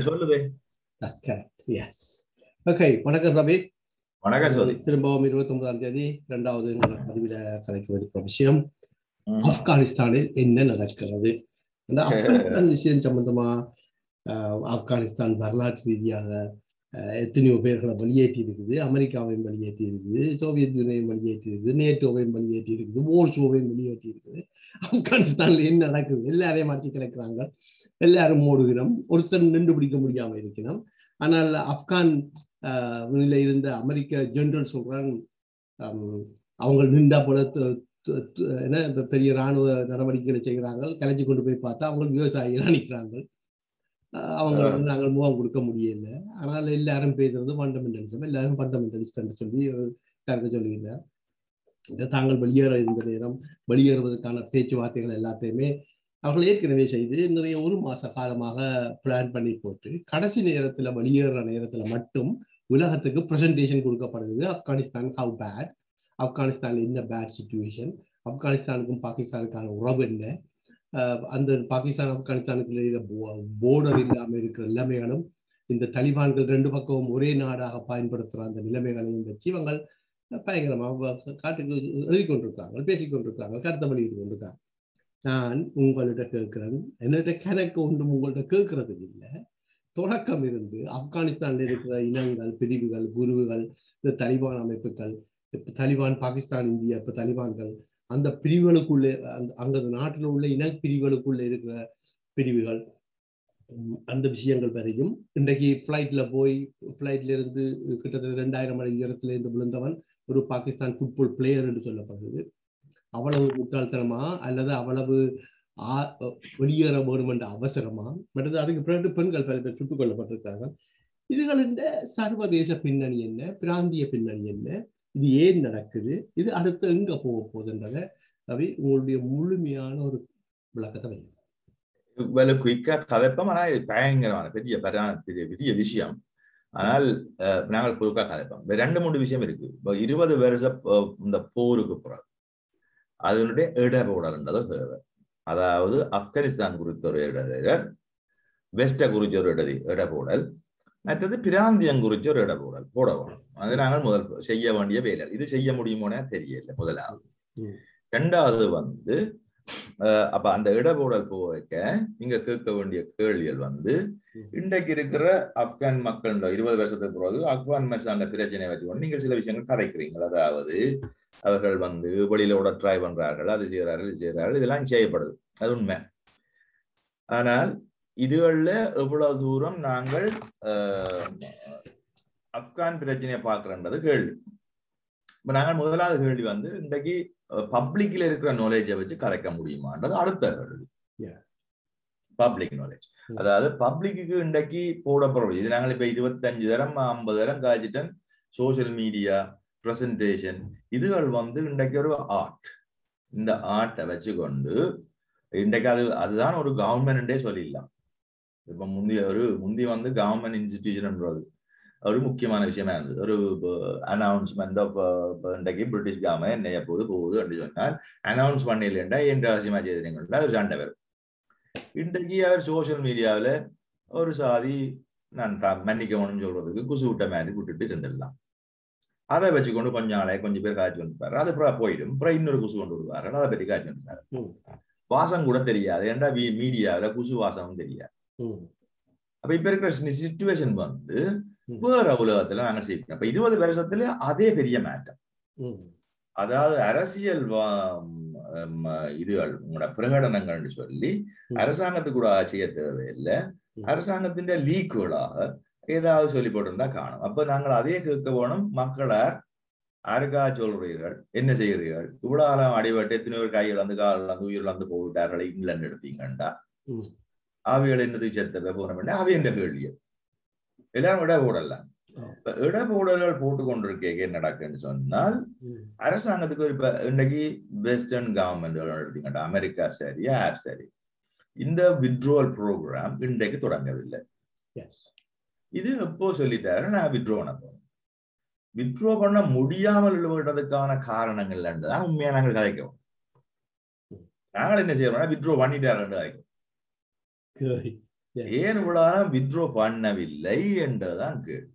சொல்லுது. S okay வணக்கம் ரவி. வணக்கம் சோதி. திரும்பவும் இருபத்தி ஒன்பதாம் தேதி இரண்டாவது பதிவிட கலைக்கு எடுக்கிற விஷயம். ஆப்கானிஸ்தானில் என்ன நடக்கிறது? ஆப்கானிஸ்தான் விஷயம் சம்பந்தமா ஆப்கானிஸ்தான் வரலாற்று ரீதியாக எத்தனையோ பேர்களை வெளியேற்றி இருக்குது அமெரிக்காவையும் வெளியேற்றி இருக்குது சோவியத் யூனியன் வெளியேற்றி இருக்குது நேட்டோவையும் வெளியேற்றி இருக்குது ஓர்ஷோவையும் வெளியேற்றி இருக்குது ஆப்கானிஸ்தான்ல என்ன நடக்குது? எல்லாரையும் அடிச்சு கிடக்குறாங்க எல்லாரும் ஓடுகிறோம் ஒருத்தர் நின்று பிடிக்க முடியாம இருக்கிறோம். ஆனால் ஆப்கான் ஆஹ், இருந்த அமெரிக்க ஜெனரல் சொல்றாங்க அவங்க நின்றா போல என்ன இந்த பெரிய ராணுவ நடவடிக்கைகளை செய்கிறாங்க கலைச்சு கொண்டு போய் பார்த்தா அவங்க விவசாயிகள் நினைக்கிறாங்க அவங்க வந்து நாங்கள் முகம் கொடுக்க முடியல. ஆனால் எல்லாரும் பேசுறது ஃபண்டமெண்டலிசம் எல்லாரும் ஃபண்டமெண்டலிஸ்ட் என்று சொல்லி கருத்தை சொல்லுகிறார் இந்த தாங்கள் வெளியேற இருந்த நேரம் வெளியேறுவதற்கான பேச்சுவார்த்தைகள் எல்லாத்தையுமே அவர்கள் ஏற்கனவே செய்து நிறைய ஒரு மாச காலமாக பிளான் பண்ணி போட்டு கடைசி நேரத்துல வெளியேற நேரத்துல மட்டும் உலகத்துக்கு பிரசன்டேஷன் கொடுக்கப்படுது ஆப்கானிஸ்தான் ஹவு பேட் ஆப்கானிஸ்தான்ல என்ன பேட் சுச்சுவேஷன் ஆப்கானிஸ்தானுக்கும் பாகிஸ்தானுக்கான உறவு என்ன? அந்த பாகிஸ்தான் ஆப்கானிஸ்தானுக்கு போர்டர் இல்லாமல் இருக்கிற நிலைமைகளும் இந்த தலிபான்கள் ரெண்டு பக்கமும் ஒரே நாடாக பயன்படுத்துகிற அந்த நிலைமைகளையும் வச்சு இவங்க பயங்கரமாக காட்டுக்கு எழுதி கொண்டிருக்காங்க பேசிக்கொண்டிருக்காங்க கருத்தை வெளியிட்டு கொண்டிருக்காங்க நான் உங்கள்கிட்ட கேட்கிறேன் என்னிட்ட கணக்கு ஒன்றும் உங்கள்கிட்ட கேட்கறதுக்கு இல்லை. தொடக்கம் இருந்து ஆப்கானிஸ்தானில் இருக்கிற இனங்கள் பிரிவுகள் குருவுகள் இந்த தலிபான் அமைப்புகள் இப்போ தலிபான் பாகிஸ்தான் இந்தியா இப்போ தலிபான்கள் அந்த பிரிவுகளுக்குள்ளே அந்த அங்க நாட்டில் உள்ள இனப்பிரிவுகளுக்குள்ள இருக்கிற பிரிவுகள் அந்த விஷயங்கள் வரையும். இன்றைக்கு ஃப்ளைட்ல போய் ஃப்ளைட்ல இருந்து கிட்டத்தட்ட ரெண்டாயிரம் மணி நேரத்துல இருந்து விழுந்தவன் ஒரு பாகிஸ்தான் ஃபுட்பால் பிளேயர் என்று சொல்லப்படுது அவ்வளவு முட்டாள்தனமா அல்லது அவ்வளவு வெளியேற வேண்டும் என்ற அவசரமா? மற்றது அதுக்கு பிறகு பெண்கள் பல பேர் சுட்டுக் கொல்லப்பட்டிருக்காங்க இதுகளின் சர்வதேச பின்னணி என்ன? பிராந்திய பின்னணி என்ன? இது ஏன் நடக்குது? இது அடுத்து எங்க போக போகுதுன்றத ரவி உங்களுடைய முழுமையான ஒரு விளக்கத்தை வைங்க இவ்வளவு குயிக்கா கதைப்போம். ஆனால் பயங்கரமான பெரிய பெரிய பெரிய விஷயம். ஆனால் நாங்கள் குறுக்கா கதைப்போம். ரெண்டு மூணு விஷயம் இருக்கு. இப்போ இருபது வருஷம் இந்த போருக்கு பிறகு அதனுடைய இடபோடல்ன்றது தேவை அதாவது ஆப்கானிஸ்தான் குறித்த ஒரு இடர் வெஸ்ட குறிச்ச ஒரு இடதி இடபோடல் மற்றது பிராந்தியம் குறிச்ச ஒரு இடபோடல் போட வேணும் அது நாங்கள் முதல் செய்ய வேண்டிய வேலை இது செய்ய முடியுமோனே தெரியல முதலாவது. ரெண்டாவது வந்து அப்ப அந்த இடபோடல் போக நீங்க கேட்க வேண்டிய கேள்விகள் வந்து. இன்றைக்கு இருக்கிற ஆப்கான் மக்கள் இருபது வருஷத்துக்கு பிறகு ஆப்கான் அந்த பிரச்சனையை வச்சுக்கொண்டு நீங்கள் சில விஷயங்கள் கதைக்கிறீங்க அதாவது அவர்கள் வந்து வெளியில ட்ரை பண்றார்கள் அது செய்கிறார்கள் இது செய்கிறார்கள் இதெல்லாம் செய்யப்படுது. அது உண்மை. ஆனால் இதுகள்ல எவ்வளவு தூரம் நாங்கள் ஆப்கான் பிரச்சனையை பார்க்கிறன்றது கேள்வி. இப்ப நாங்கள் முதலாவது கேள்வி வந்து இன்றைக்கு பப்ளிக்ல இருக்கிற நாலேஜை வச்சு கலைக்க முடியுமான்றது அடுத்த கேள்வி. Public knowledge Mm. அதாவது பப்ளிக்கு இன்றைக்கு போடப்படுறது இது நாங்கள் இப்ப இருபத்தஞ்சு தரம் ஐம்பது தரம் காய்ச்சிட்டன் சோஷியல் மீடியா பிரசன்டேஷன் இதுகள் வந்து இன்றைக்கு ஒரு ஆர்ட் இந்த ஆர்ட்டை வச்சுக்கொண்டு இன்றைக்கு அது அதுதான் ஒரு கவர்மெண்டே சொல்லிடலாம். இப்ப முந்தைய ஒரு முந்தி வந்து கவர்மெண்ட் இன்ஸ்டிடியூஷன்ன்றது ஒரு முக்கியமான விஷயமா இருந்தது. ஒரு அனௌன்ஸ்மெண்ட் ஆஃப் இன்றைக்கு பிரிட்டிஷ் கவர்மெண்ட் என்னைய போது போகுது அப்படின்னு சொன்னால் அனௌன்ஸ் பண்ணலைண்டா என் ரகசியமா செய்திருக்கீங்களா அது சண்டை வரும் இன்றைக்கு அவர் சோஷியல் மீடியாவில் ஒரு சாதி நான் த- மன்னிக்கணும்னு சொல்றதுக்கு குசு விட்ட மாதிரி விட்டுட்டு இருந்துடலாம் அதை வச்சுக்கொண்டு கொஞ்சம் நாளே கொஞ்சம் பேர் காய்ச்சி வந்துப்பாரு. அது அப்புறம் போயிடும். அப்புறம் இன்னொரு குசு கொண்டு வருவாரு. அதை பற்றி காய்ச்சி வந்துப்பாரு. வாசம் கூட தெரியாது. ஏன்டா மீடியாவில் குசு வாசமும் தெரியாது. அப்ப இப்ப இருக்கிற சுச்சுவேஷன் வந்து. வேற உலகத்துல நாங்க செய்யணும் அப்ப இருபது வருஷத்துல அதே பெரிய மாற்றம் ம், அதாவது அரசியல் இதுகள் உங்களோட பிரகடனங்கள்னு சொல்லி. அரசாங்கத்துக்கு கூட செய்ய தேவையில்லை. அரசாங்கத்தின் லீக்குகளாக ஏதாவது சொல்லி போட்டிருந்தா காணும். அப்ப நாங்கள் அதே கேட்க வேணும் மக்களார் யாருக்கா சொல்றீர்கள்? என்ன செய்கிறீர்கள்? இவ்வளவு அடிபட்டு எத்தனை பேர் கை இழந்து கால் இழந்து உயிர் இழந்து போய்விட்டார்கள் இங்கிலாந்து எடுத்தீங்கண்டா? ம். அவைகள் என்னது செத்த போன அவை என்ற கேள்வி எல்லாரும் இட போடலாம். இப்ப இட போடல்கள் போட்டு கொண்டிருக்கே என்ன நடக்குன்னு சொன்னால் அரசாங்கத்துக்கு இப்ப இன்னைக்கு வெஸ்டர்ன் கவர்மெண்ட் எடுத்தீங்கடா அமெரிக்கா சரி யார் சரி இந்த வித்ட்ரோவல் ப்ரோக்ராம் இன்றைக்கு தொடங்கவில்லை. இது எப்போ சொல்லிட்டாரு நான் வித்ட்ரோ பண்ண போறேன் வித்ட்ரோ பண்ண முடியாமல் விடுறதுக்கான காரணங்கள் தான் உண்மையா நாங்கள் கதைக்கிறோம் நாங்கள் என்ன செய்யறோம்னா வித்ட்ரோ பண்ணிட்டாருன்னு கதைக்கிறோம் ஏன் இவ்வளவு வித்ரோ பண்ணவில்லை என்றுதான் கேள்வி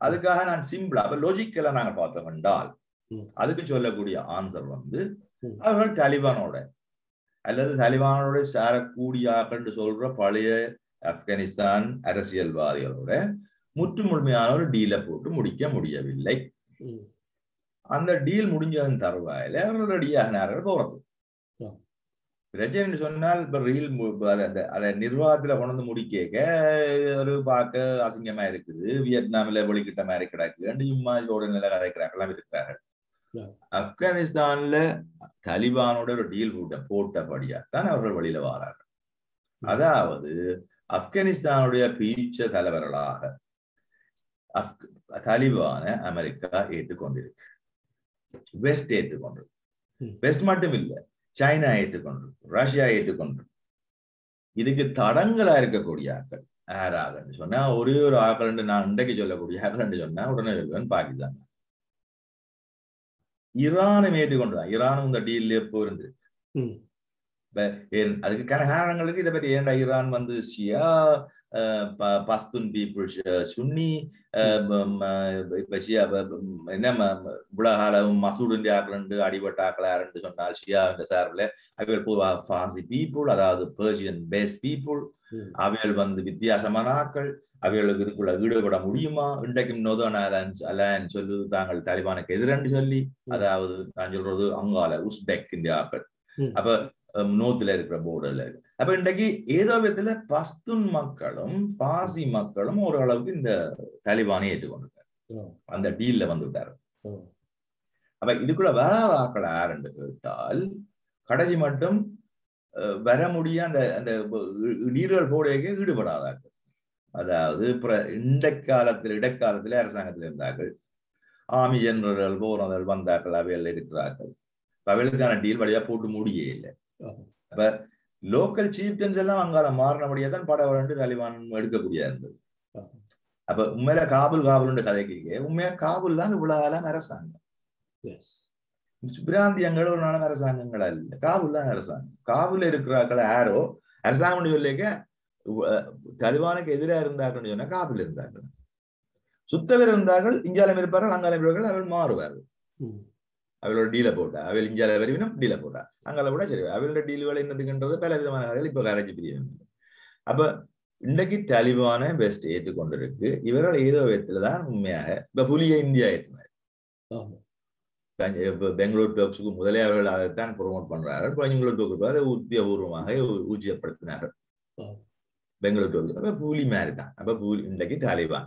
அதுக்காக நான் சிம்பிளா அப்ப லொஜிக்கலா நாங்க பார்த்தோம் என்றால். அதுக்கு சொல்லக்கூடிய ஆன்சர் வந்து. அவர்கள் தாலிபானோட அல்லது தாலிபானோட சேரக்கூடியார்கள் என்று சொல்ற பழைய ஆப்கானிஸ்தான் அரசியல்வாதிகளோட முற்று முழுமையான ஒரு டீலை போட்டு முடிக்க முடியவில்லை. அந்த டீல் முடிஞ்சதன் தருவாயில அவர்கள் ரெடியாகினார்கள் போறது. பிரச்சனை சொன்னால் இப்ப ரீல் அதை நிர்வாகத்துல கொண்டு முடிக்க ஒரு பார்க்க அசிங்கமா இருக்குது. வியட்நாமில் மாதிரி கிடக்கு. சும்மா இதோட நிலை கதைக்கிறாங்கலாம் இருக்கிறார்கள். ஆப்கானிஸ்தான்ல தலிபானோட ஒரு டீல் போட்ட போட்டபடியா தான் அவர்கள் வெளியில வரார்கள். அதாவது ஆப்கானிஸ்தானுடைய பீச்ச தலைவர்களாக தாலிபானை அமெரிக்கா ஏற்றுக்கொண்டிருக்கு. வெஸ்ட் ஏற்றுக்கொண்டு. ம். வெஸ்ட் மட்டும் இல்ல சைனா ஏற்றுக்கொண்டு ரஷ்யா ஏற்றுக்கொண்டு இதுக்கு தடங்களா இருக்கக்கூடிய ஆக்கள் யாராகன்னு சொன்னா ஒரே ஒரு ஆக்கள் நான் இன்றைக்கு சொல்லக்கூடிய ஆக்கள் சொன்னா உடனே சொல்லுவேன் பாகிஸ்தான். ஈரானும் ஏற்றுக்கொண்டுதான் ஈரானும் இந்த டீல் எப்போ இருந்து ம். ஏன் அதுக்கான காரணங்களுக்கு இதை பற்றி ஏன்டா ஈரான் வந்து ஷியா அஹ், ப- பஸ்துன் பீப்புள் சுன்னி என்ன ம- உலகால மசூடுண்டி ஆக்கலண்டு அடிபட்ட ஆக்கலாருன்னு சொன்னால் ஷியா சார்ல அவைகள் ஃபாசி பீப்புள் அதாவது பெர்சியன் பேஸ் பீப்புள். அவைகள் வந்து வித்தியாசமான ஆக்கள் அவைகளுக்கு இதுக்குள்ள ஈடுபட முடியுமா? இன்றைக்கும் நோதோன் அலையன்ஸ் சொல்லி தாங்கள் தாலிபானுக்கு எதிரண்டு சொல்லி அதாவது நான் சொல்றது அங்கால உஸ்பெக் இந்த ஆக்கள். அப்ப நோத்துல இருக்கிற போர்டுல இருக்கு. அப்ப இன்றைக்கு ஏதோ விதத்துல பஸ்துன் மக்களும் பாசி மக்களும் ஓரளவுக்கு இந்த தாலிபானை ஏற்றுக்கொண்டிருக்காரு. அந்த டீல்ல வந்துட்டாரு ஆ. அப்ப இதுக்குள்ள வராத ஆக்கள் யாருன்னு கேட்டால் கடைசி மட்டும் வர முடிய அந்த அந்த நீர்கள் போடையக்கு ஈடுபடாத ஆக்கள் அதாவது பிற- இந்த காலத்தில் இடைக்காலத்தில் அரசாங்கத்தில் இருந்தார்கள் ஆமி ஜெனரல்கள் போனவர்கள் வந்தார்கள் அவைகள் இருக்கிறார்கள் அவைகளுக்கான டீல் வழியா போட்டு முடியே இல்லை. அப்ப லோக்கல் சீஃப்டன்ஸ் எல்லாம் அங்கால மாறினபடியா தான் படம் வரண்டு தாலிபான் எடுக்கக்கூடிய இருந்தது. அப்ப உண்மையில காபுல் காபுல்னு கதைக்கு உண்மையா காபுல் தான் இவ்வளவு காலம் அரசாங்கம். பிராந்தியங்கள் ஒரு நாளும் அரசாங்கங்கள் அல்ல காபுல் தான் அரசாங்கம் காபுல் இருக்கிறார்கள் யாரோ அரசாங்கம் சொல்லிக்க தலிபானுக்கு எதிராக இருந்தார்கள் சொன்னா காபுல் இருந்தார்கள் சுத்தவர் இருந்தார்கள் இந்தியாவில் இருப்பார்கள் அங்காலம் இருப்பார்கள் அவர்கள் மாறுவார்கள். அவளோட டீல போட்டா அவள் இந்தியாவில் வருவினும் டீல போட்டா அங்கால கூட சரி அவளோட டீல்கள் என்னதுன்றது பல விதமான கதைகள் இப்ப கதைச்சு பிரியும் அப்ப இன்றைக்கு தாலிபான பெஸ்ட் ஏற்றுக்கொண்டிருக்கு இவர்கள் ஏதோ விதத்துல தான் உண்மையாக இப்ப புலியை இந்தியா ஏற்றினார் இப்ப பெங்களூர் டோக்ஸுக்கு முதலே அவர்கள் அதைத்தான் ப்ரொமோட் பண்றார்கள் பெங்களூர் டோக்கு அதை உத்தியபூர்வமாக ஊ- ஊர்ஜிதப்படுத்தினார்கள் ஆ. பெங்களூர் டோக்கு அப்ப புலி மாதிரி தான் அப்ப புலி இன்றைக்கு தாலிபான்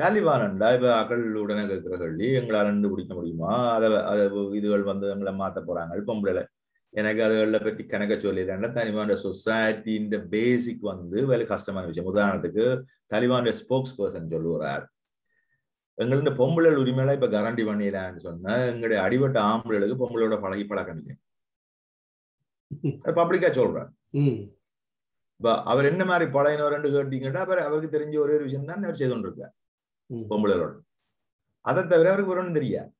தாலிபான் என்றா இப்ப அக்கள் உடனே கேட்கிற கேள்வி எங்களால் கண்டுபிடிக்க முடியுமா? அதை அதை இதுகள் வந்து எங்களை மாத்த போறாங்க. பொம்பளை எனக்கு அதுகளை பற்றி கணக்க சொல்லிடுறேன். தாலிபான் சொசைட்டியின் பேசிக் வந்து வேலை கஷ்டமான விஷயம். உதாரணத்துக்கு தாலிபான் ஸ்போக்ஸ் பர்சன் சொல்லுகிறார் எங்களுடைய பொம்பளை உரிமையில இப்ப கரண்டி பண்ணிடுறான்னு சொன்னா எங்களுடைய அடிபட்ட ஆம்பளைகளுக்கு பொம்பளையோட பழகி பழக்கம் இல்லை. பப்ளிக்கா சொல்றார். இப்ப அவர் என்ன மாதிரி பழையனவர்னு கேட்டீங்கன்னா அவர் அவருக்கு தெரிஞ்ச ஒரே ஒரு விஷயம் தான் அவர் செய்து கொண்டிருக்கார். பொம்பளைகளோட அதை தவிர அவருக்கு ஒரு ஒன்றும் தெரியாது.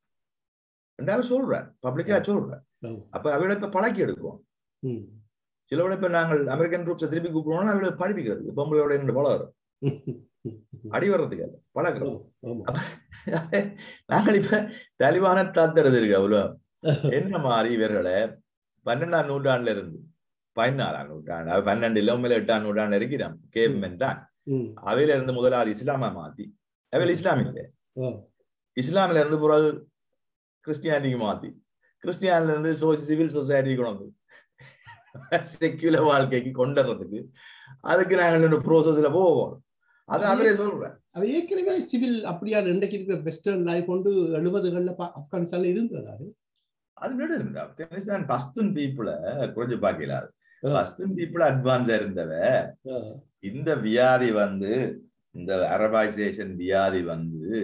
ரெண்டாவது சொல்றார். பப்ளிக்கா சொல்றார். ஆமா. அப்ப அவளை இப்ப பழக்கி எடுக்கும் ம். சிலவோட இப்ப நாங்கள் அமெரிக்கன் ட்ரூப்ஸை திருப்பி கூப்பிடுவோம்னா அவளை படிப்பிக்கிறது பொம்பளையோட என்ன பழகிறோம் அடி வர்றதுக்கு அல்ல பழகிறோம். நாங்கள் இப்ப தெளிவான தாத்துறது இருக்கு அவ்வளவு என்ன மாதிரி இவர்களை பன்னெண்டாம் நூற்றாண்டுல இருந்து பதினாலாம் நூற்றாண்டு பன்னெண்டு உண்மையில எட்டாம் நூற்றாண்டு இருக்கிறோம் கேப்மென் தான். அவையில இருந்து முதலாவது இஸ்லாமா மாத்தி அவையில் இஸ்லாம் இல்லை. இஸ்லாமில இருந்து பிறகு கிறிஸ்டியானிக்கு மாத்தி கிறிஸ்டியானில இருந்து சிவில் சொசைட்டி கொண்டு செக்யூலர் வாழ்க்கைக்கு கொண்டு வர்றதுக்கு அதுக்கு நாங்கள் இந்த ப்ரோசஸ்ல போவோம் அது அவரே சொல்றேன் அவ ஏற்கனவே சிவில் அப்படியான இன்றைக்கு இருக்கிற வெஸ்டர்ன் லைஃப் கொண்டு எழுபதுகள்ல ஆப்கானிஸ்தான்ல இருந்ததாரு அது நடு இருந்தா ஆப்கானிஸ்தான் பஸ்தூன் பீப்புளை குறைஞ்சு பார்க்கல. பஸ்தூன் பீப்புள் அட்வான்ஸா இருந்தவ. இந்த வியாதி வந்து இந்த அரபாய்சேஷன் வியாதி வந்து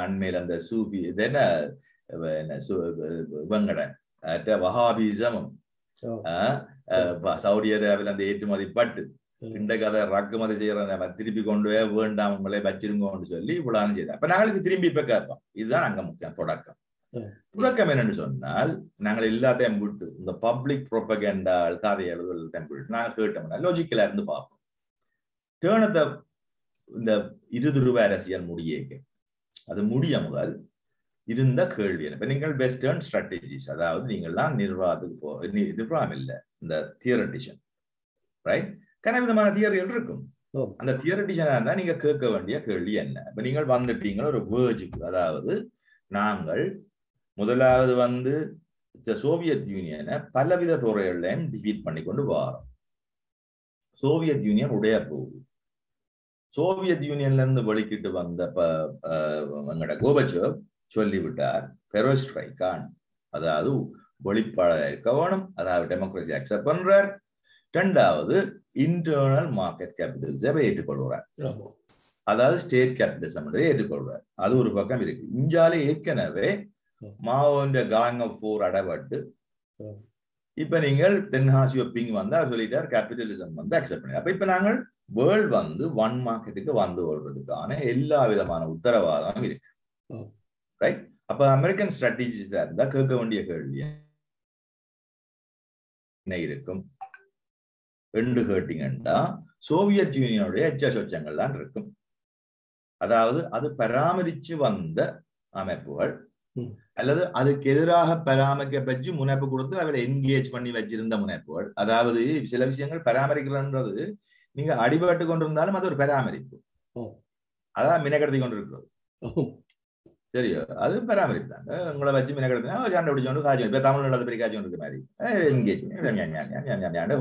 அண்மையில் அந்த சூஃபி இது என்ன? இவங்கட. வஹாபிசமும் சவுதி அரேபியாவில் அந்த ஏற்றுமதி பட்டு ம். இன்றைக்கு அதை இறக்குமதி செய்யற திருப்பி கொண்டு போய் வேண்டாம் உங்களே வச்சிருங்கன்னு சொல்லி இவ்வளவு செய்தோம் அப்ப நாங்களுக்கு திரும்பி இப்ப கேட்போம். இதுதான் அங்க முக்கியம் தொடக்கம். தொடக்கம் என்னன்னு சொன்னால் நாங்கள் எல்லாத்தையும் விட்டு இந்த பப்ளிக் ப்ரொபகண்டா கதை எழுதுகள் விட்டு நாங்க கேட்டோம்னா லாஜிக்கலா இருந்து பார்ப்போம். டேர்னத்தை இந்த இருதுருவ அரசியல் முடியேங்க அது முடிய முதல் இருந்த கேள்வி இப்ப நீங்கள் வெஸ்டர்ன் ஸ்ட்ராட்டஜிஸ் அதாவது நீங்கள்லாம் நிர்வாகத்துக்கு போ நிர்வாகம் இல்லை இந்த தியரட்டிஷன் ரைட் கன விதமான தியரிகள் இருக்கும். அந்த தியரட்டிஷனா இருந்தா நீங்க கேட்க வேண்டிய கேள்வி என்ன? இப்ப நீங்கள் வந்துட்டீங்க ஒரு வேர்ஜுக்கு அதாவது நாங்கள் முதலாவது வந்து சோவியத் யூனியனை பலவித துறைகளையும் டிஃபீட் பண்ணி கொண்டு வாரோம். சோவியத் யூனியன் உடைய போகுது. சோவியத் யூனியன்ல இருந்து வெளிக்கிட்டு வந்த எங்கட கோபச்சோவ் சொல்லிவிட்டார் பெரோஸ்ட்ரைக்கான் அதாவது வெளிப்பாடாக இருக்க வேணும் அதாவது டெமோக்ரஸி அக்செப்ட் பண்றார். ரெண்டாவது இன்டர்னல் மார்க்கெட் கேபிட்டலிசம் ஏற்றுக்கொள்கிறார் அதாவது ஸ்டேட் கேபிட்டலிசம் ஏற்றுக்கொள்றார் அது ஒரு பக்கம் இருக்கு. இந்தியால ஏற்கனவே மாவோன்ற காங் ஆஃப் போர் அடப்பட்டு ம். இப்ப நீங்கள் தென்ஹாசியோ பிங் வந்து அவர் சொல்லிட்டார் கேபிட்டலிசம் வந்து அக்செப்ட் பண்ணி அப்ப இப்ப நாங்கள் வேர்ல்ட் வந்து ஒன் மார்க்கெட்டுக்கு வந்து கொள்றதுக்கான எல்லா விதமான உத்தரவாதம் இருக்கு. ரைட் அப்ப அமெரிக்கன் ஸ்ட்ராட்டஜிஸா இருந்தா கேட்க வேண்டிய கேள்வி என்ன இருக்கும்? ரெண்டு கேட்டீங்கன்னா சோவியத் யூனியனுடைய எச்ச சொச்சங்கள் தான் இருக்கும். அதாவது அது பராமரிச்சு வந்த அமைப்புகள். அல்லது அதுக்கு எதிராக பராமரிக்க பற்றி முனைப்பு கொடுத்து அவளை என்கேஜ் பண்ணி வச்சிருந்த முனைப்புகள். அதாவது சில விஷயங்கள் பராமரிக்கிறன்றது நீங்க அடிபட்டு கொண்டிருந்தாலும் அது ஒரு பராமரிப்பு. அதான் மினக்கடத்தி கொண்டிருக்கிறது. சரியோ அது பராமரிப்பு தாங்க உங்களை வச்சு மினக்கடத்தினா சண்டை பிடிச்சோண்டு காய்ச்சி இப்ப தமிழ்நாடு பெரிய காய்ச்சி இருக்க மாதிரி.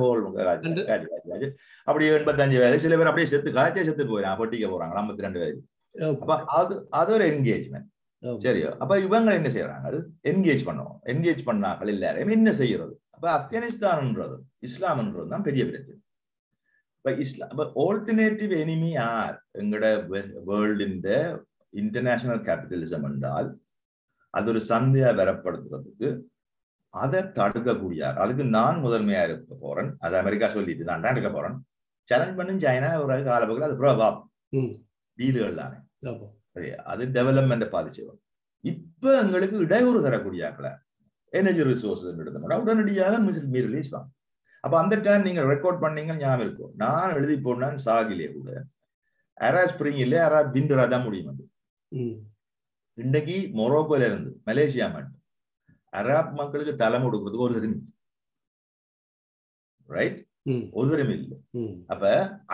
ஹோல் காய்ச்சி காய்ச்சி அப்படியே எண்பத்தஞ்சு வயது சில பேர் அப்படியே செத்து காய்ச்சே செத்து போயிடான் பொட்டிக்க போறாங்க. ஐம்பத்தி ரெண்டு வயது அப்ப அது அது ஒரு என்கேஜ்மெண்ட். சரியோ அப்ப இவங்க என்ன செய்யறாங்க என்கேஜ் பண்ணுவோம் என்கேஜ் பண்ணாக்கள் எல்லாரையும் என்ன செய்யறது? அப்ப ஆப்கானிஸ்தான்ன்றது இஸ்லாம்ன்றது தான் பெரிய பிரச்சனை. இப்ப இஸ்லாம் அப்ப ஆல்டர்னேட்டிவ் எனிமி யார் எங்கட வேர்ல்டின் இன்டர்நேஷனல் கேபிட்டலிசம் என்றால் அது ஒரு சந்தையா வரப்படுத்துறதுக்கு அதை தடுக்கக்கூடிய ஆள். அதுக்கு நான் முதன்மையா இருக்க போறேன். அது அமெரிக்கா சொல்லிட்டு நான் தான் இருக்க போறேன். சேலஞ்ச் பண்ணி சைனா ஒரு காலப்போக்கில் அது ப்ரோபாப். டீல்கள் தானே. அது டெவலப்மெண்ட் பாதிச்சவன் இப்ப எங்களுக்கு இடையூறு தரக்கூடிய ஆக்களை எனர்ஜி ரிசோர்ஸ் எடுத்தோம்னா உடனடியாக மீ ரிலீஸ் வாங்க அப்ப அந்த டைம் நீங்க ரெக்கார்ட் பண்ணீங்க ஞாபகம் இருக்கும் நான் எழுதி போனேன் சாகிலே கூட. அரா ஸ்பிரிங் இல்ல அரா பிந்தரா தான் முடியும் அது. ம். இன்னைக்கு மொரோக்கோல இருந்து மலேசியா மட்டும். அராப் மக்களுக்கு தலைமை கொடுக்கறதுக்கு ஒரு திறமை ரைட். ஒரு திறமை இல்லை. அப்ப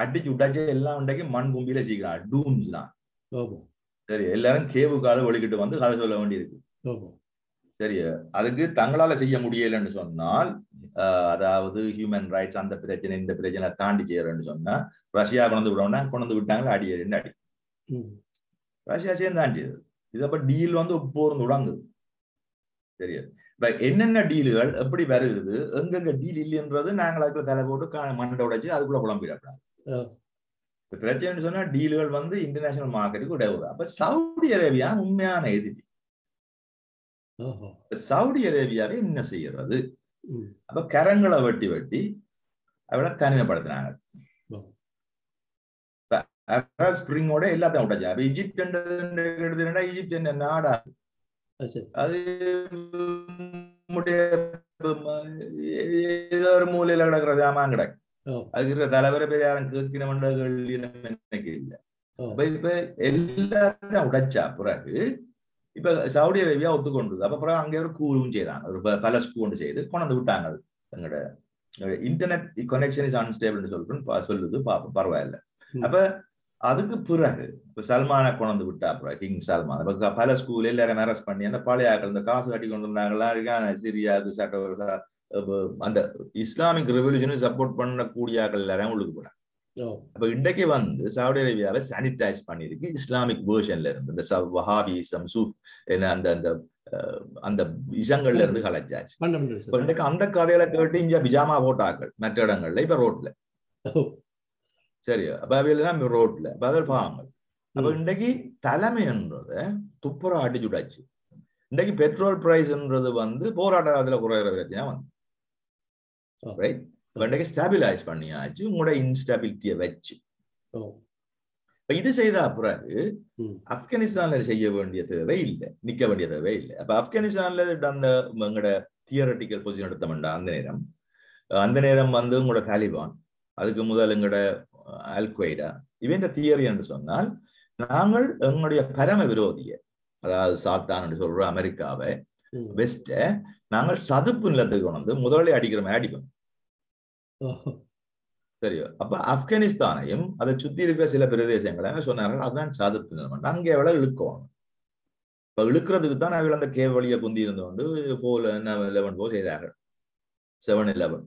அடிச்சு விட்டாச்சு எல்லாம் இன்றைக்கு மண் கும்பியில சீக்கிரம். டூம்ஸ் தான். சரி எல்லாரும் கேவு கால ஒழிக்கிட்டு வந்து கதை சொல்ல வேண்டியிருக்கு. சரி அதுக்கு தங்களால செய்ய முடியலன்னு சொன்னால் அதாவது ஹியூமன் ரைட்ஸ் அந்த பிரச்சனை இந்த பிரச்சனை தாண்டி செய்யறேன்னு சொன்னா ரஷ்யா கொண்டு விடணும்னா கொண்டு விட்டாங்க அடி ரெண்டு அடி. ரஷ்யா சேர்ந்தாண்டி இது அப்ப டீல் வந்து போர்ந்து விடாங்குது சரியா. இப்ப என்னென்ன டீலுகள் எப்படி வருகுது எங்கெங்க டீல் இல்லைன்றது நாங்கள் அதுக்குள்ள தலை போட்டு மண்டை உடைச்சு அதுக்குள்ள குழம்பிடக்கூடாது. இப்ப பிரச்சனைன்னு சொன்னா டீலுகள் வந்து இன்டர்நேஷனல் மார்க்கெட்டுக்கு உதவுது. அப்ப சவுதி அரேபியா உண்மையான எதிரி. இப்ப சவுதி அரேபியாவை என்ன செய்யறது. அப்ப கரங்களை வெட்டி வெட்டி அவளை தனிமைப்படுத்தினாங்க அரப் ஸ்பிரிங்கோட எல்லாத்தையும் விட்டாச்சு. அப்ப ஈஜிப்ட் ஈஜிப்ட் என்ன நாடா? அது ஏதோ ஒரு மூலையில கிடக்குற ஜாமான் கிடக்கு. அதுக்கு தலைவரை பேர் யாரும் கேட்கிற எனக்கு இல்ல. ஆ. அப்ப இப்ப எல்லாத்தையும் உடைச்சா பிறகு இப்ப சவுதி அரேபியா ஒத்துக்கொண்டது அப்ப பிறகு அங்கே ஒரு கூவும் செய்யறாங்க ஒரு பல ஸ்கூல் செய்து கொண்டு விட்டாங்க எங்களோட இன்டர்நெட் கனெக்ஷன் இஸ் அன்ஸ்டேபிள்னு சொல்லிட்டு பா- சொல்லுது பாப்போம் பரவாயில்ல. அப்ப அதுக்கு பிறகு இப்ப சல்மானை கொண்டு விட்டா அப்புறம் கிங் சல்மான் அப்ப க- பல ஸ்கூல் எல்லாரும் அரெஸ்ட் பண்ணி அந்த பழைய ஆட்கள் இந்த காசு கட்டி கொண்டு இருக்காங்க சிரியாவுக்கு சட்ட அந்த இஸ்லாமிக் ரெவல்யூஷனை சப்போர்ட் பண்ணக்கூடிய ஆட்கள் எல்லாரும் உள்ளுக்கு போனாங்க. அப்ப இன்றைக்கு வந்து சவுதி அரேபியாவை சானிடைஸ் பண்ணிருக்கு இஸ்லாமிக் வேர்ஷன்ல இருந்து. இந்த வஹாபிசம் சூப் என்ன அந்த அந்த அந்த இசங்கள்ல இருந்து கலைச்சாச்சு. இன்றைக்கு அந்த கதைகளை கேட்டு இங்க பிஜாமா போட்டாக்கள் மற்ற இடங்கள்ல இப்ப ரோட்ல. சரியா? அப்ப ரோட்ல. அப்ப அதில் பாவங்கள் அப்ப. இன்றைக்கு தலைமைன்றத துப்புரா அடிச்சு விடாச்சு இன்றைக்கு பெட்ரோல் பிரைஸ்ன்றது வந்து போராட்டத்துல குறையிற பிரச்சனை வந்து. ரைட் இன்றைக்கு ஸ்டாபிலைஸ் பண்ணியாச்சு உங்களோட இன்ஸ்டாபிலிட்டியை வச்சு. இப்ப இது செய்த பிறகு. ஆப்கானிஸ்தான்ல செய்ய வேண்டிய தேவை இல்லை நிக்க வேண்டிய தேவை இல்லை அப்ப ஆப்கானிஸ்தான்ல அந்த எங்களோட தியரட்டிக்கல் பொசிஷன் எடுத்தோம்டா அந்த நேரம் அந்த நேரம் வந்து உங்களோட தாலிபான் அதுக்கு முதல் எங்களோட அல்கொய்டா இவன் தியரி என்று சொன்னால் நாங்கள் எங்களுடைய பரம விரோதிய அதாவது சாத்தான் என்று சொல்ற அமெரிக்காவை. வெஸ்ட நாங்கள் சதுப்பு நிலத்துக்கு கொண்டு முதலே அடிக்கிற மாதிரி அடிப்போம் ஓ, சரியோ. அப்ப ஆப்கானிஸ்தானையும் அதை சுத்தி இருக்கிற சில பிரதேசங்களை சொன்னார்கள்? அதுதான் சதுப்பு நிலம் அங்கே எவ்வளவு இழுக்குவாங்க. இப்ப இழுக்கிறதுக்கு தான் அவர்கள் அந்த கேவ் வழியை குந்தி இருந்து கொண்டு போல லெவன் போ செய்தார்கள். Seven eleven.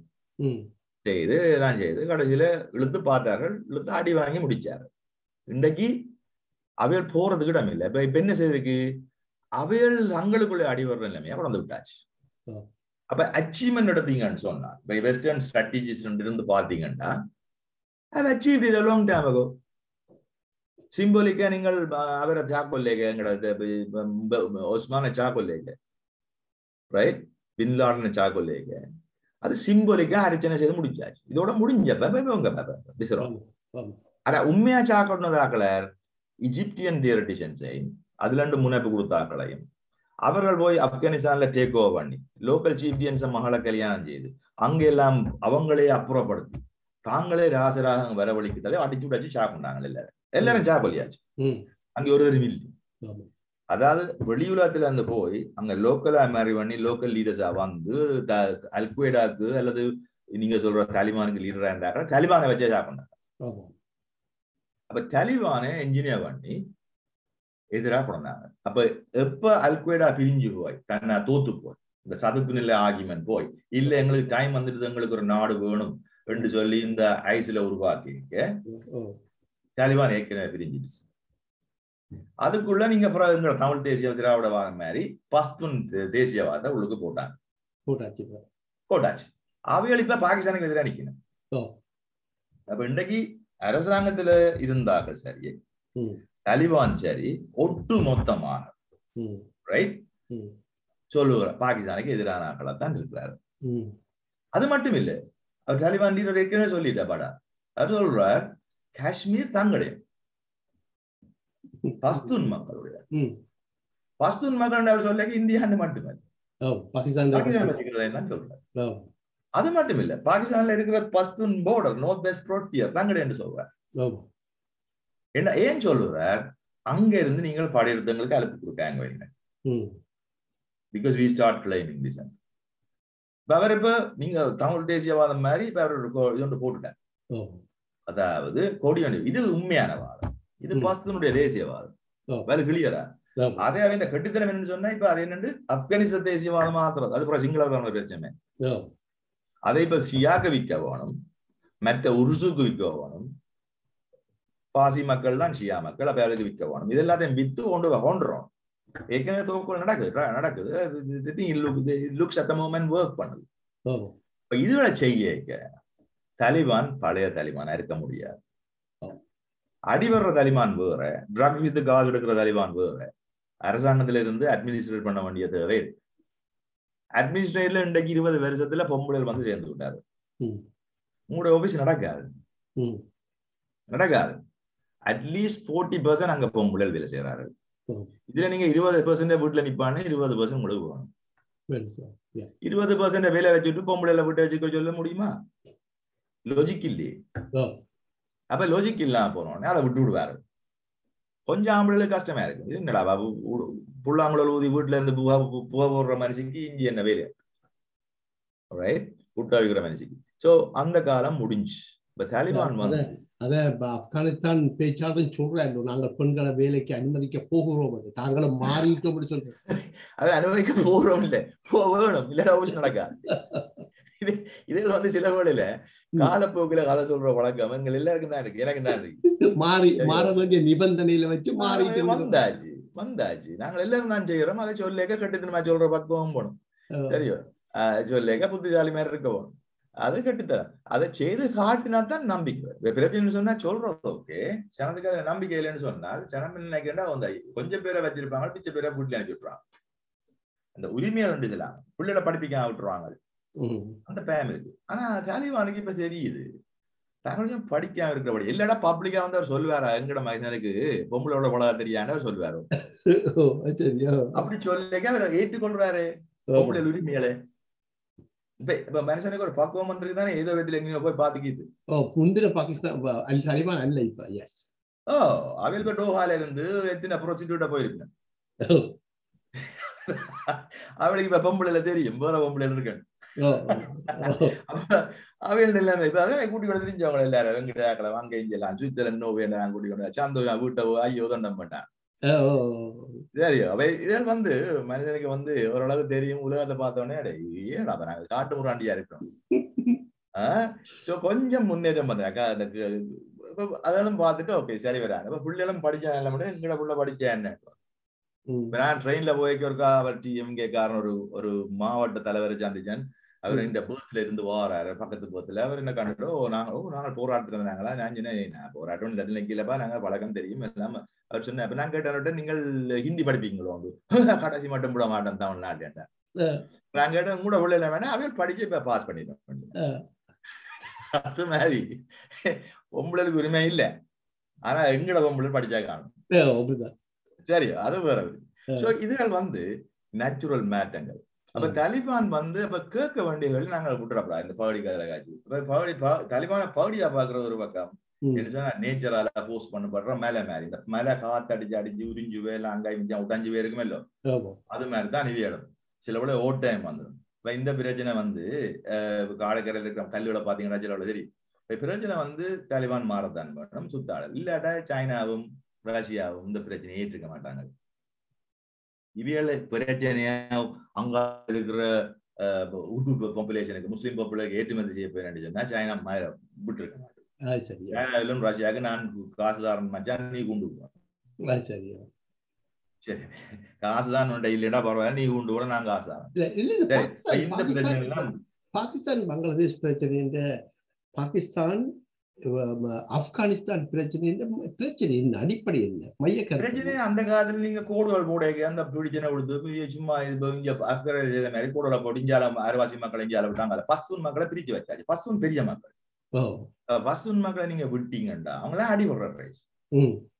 செய்து எல்லாம் செய்து கடைசியில இழுத்து பார்த்தார்கள். இழுத்து அடி வாங்கி முடிச்சார்கள். இன்றைக்கு அவைகள் போறதுக்கு இடம் இல்லை இப்ப இப்ப என்ன செய்திருக்கு? அவைகள் தங்களுக்குள்ள அடி வர்ற நிலைமையா கொண்டு விட்டாச்சு. அப்ப அச்சீவ்மெண்ட் எடுத்தீங்கன்னு சொன்னா இப்ப வெஸ்டர்ன் ஸ்ட்ராட்டஜிஸ் இருந்து பாத்தீங்கன்னா have achieve it long time time ago. சிம்போலிக்கா நீங்கள் அவரை சாக்கொல்லேங்க எங்களோட ஒஸ்மான சாக்கொல்லேங்க ரைட் பின்லாடன் சாக்கொல்லேங்க அது சிம்போலிக்கா அர்ச்சனை செய்து முடிஞ்சாச்சு இதோட முடிஞ்சப்ப உங்க விசிறோம் ஆமா, ஆமா. ஆனா உண்மையா சாக்கொண்டதாக்கலர் இஜிப்தியன் தியரட்டிஷன்ஸை அதுல இருந்து முனைப்பு கொடுத்தாக்களையும் அவர்கள் போய் ஆப்கானிஸ்தான்ல டேக் ஓவர் பண்ணி லோக்கல் சீஃப்டியன்ஸை மகளை கல்யாணம் செய்து அங்கெல்லாம் அவங்களே அப்புறப்படுத்தி தாங்களே ராசராக வரவழிக்கிட்டதை அடிச்சு உடைச்சு சாப்பிட்டாங்க எல்லாரும் எல்லாரும் சாப்பலியாச்சு ம். அங்க ஒரு ஒரு மில்லி. அதாவது வெளி உலகத்துல இருந்து போய் அங்க லோக்கலா மாதிரி பண்ணி லோக்கல் லீடர்ஸா வந்து அல்குவேடாக்கு அல்லது நீங்க சொல்ற தாலிபானுக்கு லீடரா இருந்தாங்க தாலிபானை வச்சே சாப்பிட்டாங்க. அப்ப தாலிபானை என்ஜினியர் பண்ணி எதிராக கொண்டாங்க அப்ப எப்ப அல்குவேடா பிரிஞ்சு போய் தன்னை தோத்து போய் இந்த சதுப்பு நிலை ஆகிமன் போய் இல்ல எங்களுக்கு டைம் வந்துட்டு எங்களுக்கு ஒரு நாடு வேணும் என்று சொல்லி இந்த ஐஸ்ல உருவாக்கி ஓ, தாலிபான் ஏற்கனவே பிரிஞ்சிடுச்சு அதுக்குள்ள நீங்க அப்புறம் எங்க தமிழ் தேசிய திராவிடவாதம் மாதிரி பஸ்துன் தே- தேசியவாதத்தை உள்ளுக்கு போட்டாங்க போட்டாச்சு. போட்டாச்சு அவைகள் இப்ப பாகிஸ்தானுக்கு எதிராக நிக்கணும். அப்ப இன்றைக்கு அரசாங்கத்துல இருந்தார்கள் சரி. தாலிபான் சரி ஒட்டு மொத்தமாக. ரைட். சொல்லுகிற பாகிஸ்தானுக்கு எதிரான ஆக்களா தான் இருக்கிறார். அது மட்டும் இல்ல அவர் தாலிபான் லீடர் ஏற்கனவே சொல்லிட்டா படா. அது சொல்றார் காஷ்மீர் தங்களுடைய பஸ்தூன் மக்களுடைய. பஸ்தூன் மக்கள் அவர் சொல்ல இந்தியான்னு மட்டுமே ஓ, பாகிஸ்தான் பாகிஸ்தான் வச்சுக்கிறதை தான் சொல்றார். ஓ, அது மட்டும் இல்ல பாகிஸ்தான்ல இருக்கிற Pashtun border north west frontier தங்கடை என்று சொல்றார். என்ன ஏன் சொல்லுறார்? அங்க இருந்து நீங்கள் படையெடுத்தவங்களுக்கு அழுப்பு கொடுக்காங்க வைங்க. Because we start claiming this இப்ப அவர் இப்ப நீங்க தமிழ் தேசியவாதம் மாதிரி இப்ப அவர் இது ஒன்று போட்டுட்டார். அதாவது கொடியொன்று இது உண்மையான வாதம். இது. பஸ்தனுடைய தேசியவாதம். வேலை கிளியரா அதே அவன் கட்டுத்தனம் என்னன்னு சொன்னா இப்ப அது என்னண்டு ஆப்கானிஸ்தான் தேசியவாதம் மாத்திரம் அது அப்புறம் சிங்கள பிரச்சனை. அதை இப்ப ஷியாக்கு விற்க வேணும் மற்ற உருசுக்கு விற்க வேணும் பாசி மக்கள் தான் ஷியா மக்கள் அப்ப அவருக்கு விற்க வேணும் இது எல்லாத்தையும் வித்து கொண்டு கொண்டுறோம் ஏற்கனவே தோக்குள் நடக்குது நடக்குது லுக்ஸ் அட் மூமெண்ட் ஒர்க் பண்ணுது இப்ப இதுகளை செய்ய தாலிபான் பழைய தாலிபானா இருக்க முடியாது அடிவர்ற தாலிபான் வேற ட்ரக் வித் காசு எடுக்கிற தாலிபான் வேற அரசாங்கத்துல இருந்து அட்மினிஸ்ட்ரேட் பண்ண வேண்டிய தேவை இருக்கு அட்மினிஸ்ட்ரேட்ல இன்றைக்கு இருபது வருஷத்துல பொம்பளைகள் வந்து சேர்ந்து விட்டாரு. உங்களுடைய ஆபீஸ் நடக்காது. நடக்காது அட்லீஸ்ட் ஃபோர்ட்டி பர்சன்ட் அங்க பொம்பளைகள் வேலை செய்யறாரு. இதுல நீங்க இருபது பெர்சென்ட் வீட்டுல நிப்பான்னு இருபது பர்சன்ட் உங்களுக்கு போகணும். இருபது பர்சன்ட் வேலை வச்சுட்டு பொம்பளைல விட்டு வச்சுக்க சொல்ல முடியுமா? லாஜிக் இல்லையே. அப்ப லாஜிக் இல்லாம போனோடனே அதை விட்டு விடுவாரு கொஞ்சம் ஆம்பளைகளுக்கு கஷ்டமா இருக்கு. என்னடா பாபு புல்லாங்குழல் ஊதி வீட்டுல இருந்து புகை பு- புகை போடுற மனுஷிக்கு இஞ்சி என்ன வேலை? ரைட் புட்டா வைக்கிற மனுஷிக்கு. சோ அந்த காலம் முடிஞ்சு இப்ப தாலிபான் வந்து அத ஆப்கானிஸ்தான் பேச்சாளர் சொல்றாரு நாங்கள் பெண்களை வேலைக்கு அனுமதிக்க போகிறோம் என்று. தாங்களும் மாறிட்டோம் சொல்றோம் அதை அனுபவிக்க போறோம் இல்ல. வேணும். இல்லடா ஆபீஸ் நடக்காது இது இதுல வந்து சில வேளையில காலப்போக்குல கதை சொல்ற வழக்கம் எங்க எல்லாருக்கும் தான் இருக்கு. எனக்கு தான் இருக்கு. மாறி மாற வேண்டிய நிபந்தனையில வச்சு மாறி வந்தாச்சு வந்தாச்சு. நாங்கள் எல்லாரும் தான் செய்யறோம் அதை சொல்லேக்க கட்டுத்தனமா சொல்ற பக்குவம் போகணும் சரியோ? சொல்லேக்க புத்திசாலி மாதிரி இருக்க போகணும் அது கட்டுத்தரம் அதை செய்து காட்டினா தான் நம்பிக்கை பிரச்சனை சொன்னா சொல்றது ஓகே. சனத்துக்கு அதுல நம்பிக்கை இல்லைன்னு சொன்னால் சனம் நினைக்கிறா வந்து கொஞ்சம் பேரை வச்சிருப்பாங்க பிச்சை பேரை வீட்டுல அனுப்பி விட்டுறாங்க அந்த உரிமையை உண்டு இதெல்லாம் பிள்ளைகளை படிப்பிக்க விட்டுருவாங்க. அந்த பேம் இருக்கு. ஆனா தாலிபானுக்கு இப்ப தெரியுது. தங்களும் படிக்காம இருக்கிறபடி இல்லடா பப்ளிக்கா வந்து அவர் சொல்லுவாரா? எங்கட மகனுக்கு பொம்பளோட பழக தெரியான்னு அவர் சொல்லுவாரு. அப்படி சொல்லிக்க அவர் ஏற்றுக்கொள்றாரு. பொம்பளை உரிமைகளை. இப்ப இப்ப மனுஷனுக்கு ஒரு பக்குவம் வந்துருக்கு தானே ஏதோ விதத்துல எங்கேயோ போய் பாத்துக்கிது ஓ முந்தின பாகிஸ்தான் அல் தாலிபான் அல்ல இப்ப எஸ் ஓ இப்ப டோஹால இருந்து எத்தனை ப்ரொசிடியூட்ட போயிருக்கேன். அவளுக்கு இப்ப பொம்பளைல தெரியும் வேற பொம்பளை இருக்கேன் அவள் எல்லாமே இப்ப அதான் கூட்டி கொண்டு தெரிஞ்சவங்க எல்லாரும் வெங்கிட்ட ஆக்கல வாங்க இங்க எல்லாம் சுவிட்சர்லாந்து நோவே நான் கூட்டி கொண்டு சாந்தோ வீட்டை ஐயோ தண்டம் பண்ணான் சரி அவை இதெல்லாம் வந்து மனிதனுக்கு வந்து ஓரளவு தெரியும் உலகத்தை பார்த்தோன்னே ஏடா நாங்க காட்டு முராண்டியா இருக்கோம். சோ கொஞ்சம் முன்னேற்றம் வந்தாக்கா அந்த அதெல்லாம் பார்த்துட்டு ஓகே சரி வராங்க இப்ப பிள்ளைகளும் படிச்சா என்ன மட்டும் எங்கட புள்ள படிச்சா என்ன? நான் ட்ரெயின்ல போய்க்க ஒருக்கா அவர் டிஎம்கே காரன் ஒரு ஒரு மாவட்ட தலைவர் சந்திச்சன். அவர் இந்த பூத்துல இருந்து வாராரு பக்கத்து பூத்துல அவர் என்ன கண்டுட்டு நாங்க ஓ நாங்க போராட்டத்துல இருந்தாங்களா நான் சொன்னேன் போராட்டம் இடத்துல நிக்கலப்பா நாங்க பழக்கம் தெரியும் எல்லாம். அவர் சொன்னேன் அப்ப நான் கேட்டேன் நீங்கள் ஹிந்தி படிப்பீங்களோ? வந்து கடைசி மட்டும் விட மாட்டேன் தமிழ்நாட்டு நான் கேட்டேன் கூட உள்ள வேணா அவர் படிச்சு இப்ப பாஸ் பண்ணிடுவேன் அது மாதிரி. பொம்பளைக்கு உரிமை இல்ல. ஆனா எங்கட பொம்பளை படிச்சா காணும். சரி அது வேற சோ இதுகள் வந்து நேச்சுரல் மேட்டங்கள் அப்ப தலிபான் வந்து அப்ப கேட்க வேண்டியவர்கள் நாங்கள் விட்டுறப்படா இந்த பகுடி கதிர காட்சி இப்ப பகுடி தலிபான பகுடியா பாக்குறது ஒரு பக்கம். நேச்சரால போஸ்ட் பண்ணப்படுற மேல மாதிரி. இந்த மேல காத்து அடிச்சு அடிச்சு உறிஞ்சு வேலை அங்காய் மிஞ்சம் உடஞ்சு போயிருக்குமே இல்லோ அது மாதிரி தான் இடம். சில விட ஓட் டைம் வந்துடும். இப்ப இந்த பிரச்சனை வந்து காலக்கரையில் இருக்கிற கல்லுகளை பாத்தீங்கன்னா சில சரி இப்ப பிரச்சனை வந்து தாலிபான் மாறத்தான் வேணும் சுத்தாடல் இல்லாட்டா சைனாவும் ரஷ்யாவும் இந்த பிரச்சனையை ஏற்றுக்க மாட்டாங்க. இவையில பிரச்சனையா அங்க இருக்கிற உருது பாப்புலேஷனுக்கு முஸ்லீம் பாப்புலேஷன் ஏற்றுமதி செய்ய போய் சொன்னா சைனா விட்டு இருக்க மாட்டேன் சைனாவிலும் ரஷ்யாவுக்கு நான் காசுதாரன் மச்சான் நீ கொண்டு சரி. காசுதான் உண்ட இல்லைன்னா பரவாயில்ல நீ கொண்டு கூட நான் காசு இந்த பிரச்சனை பாகிஸ்தான் பங்களாதேஷ் பிரச்சனை பாகிஸ்தான் ஆப்கானிஸ்தான் பிரச்சனை பிரச்சனையின் அடிப்படை என்ன மைய பிரச்சனை அந்த காலத்துல நீங்க கோடுகள் போட அந்த பிடிச்சனை கொடுத்து சும்மா இங்க ஆப்கான மாதிரி கோடுகளை போட்டு இஞ்சால அரைவாசி மக்கள் இஞ்சால விட்டாங்க. பஸ்தூன் மக்களை பிரிச்சு வச்சாச்சு. பஸ்தூன் பெரிய மக்கள். பஸ்தூன் மக்களை நீங்க விட்டீங்கண்டா அவங்களாம் அடிபடுற ரைஸ்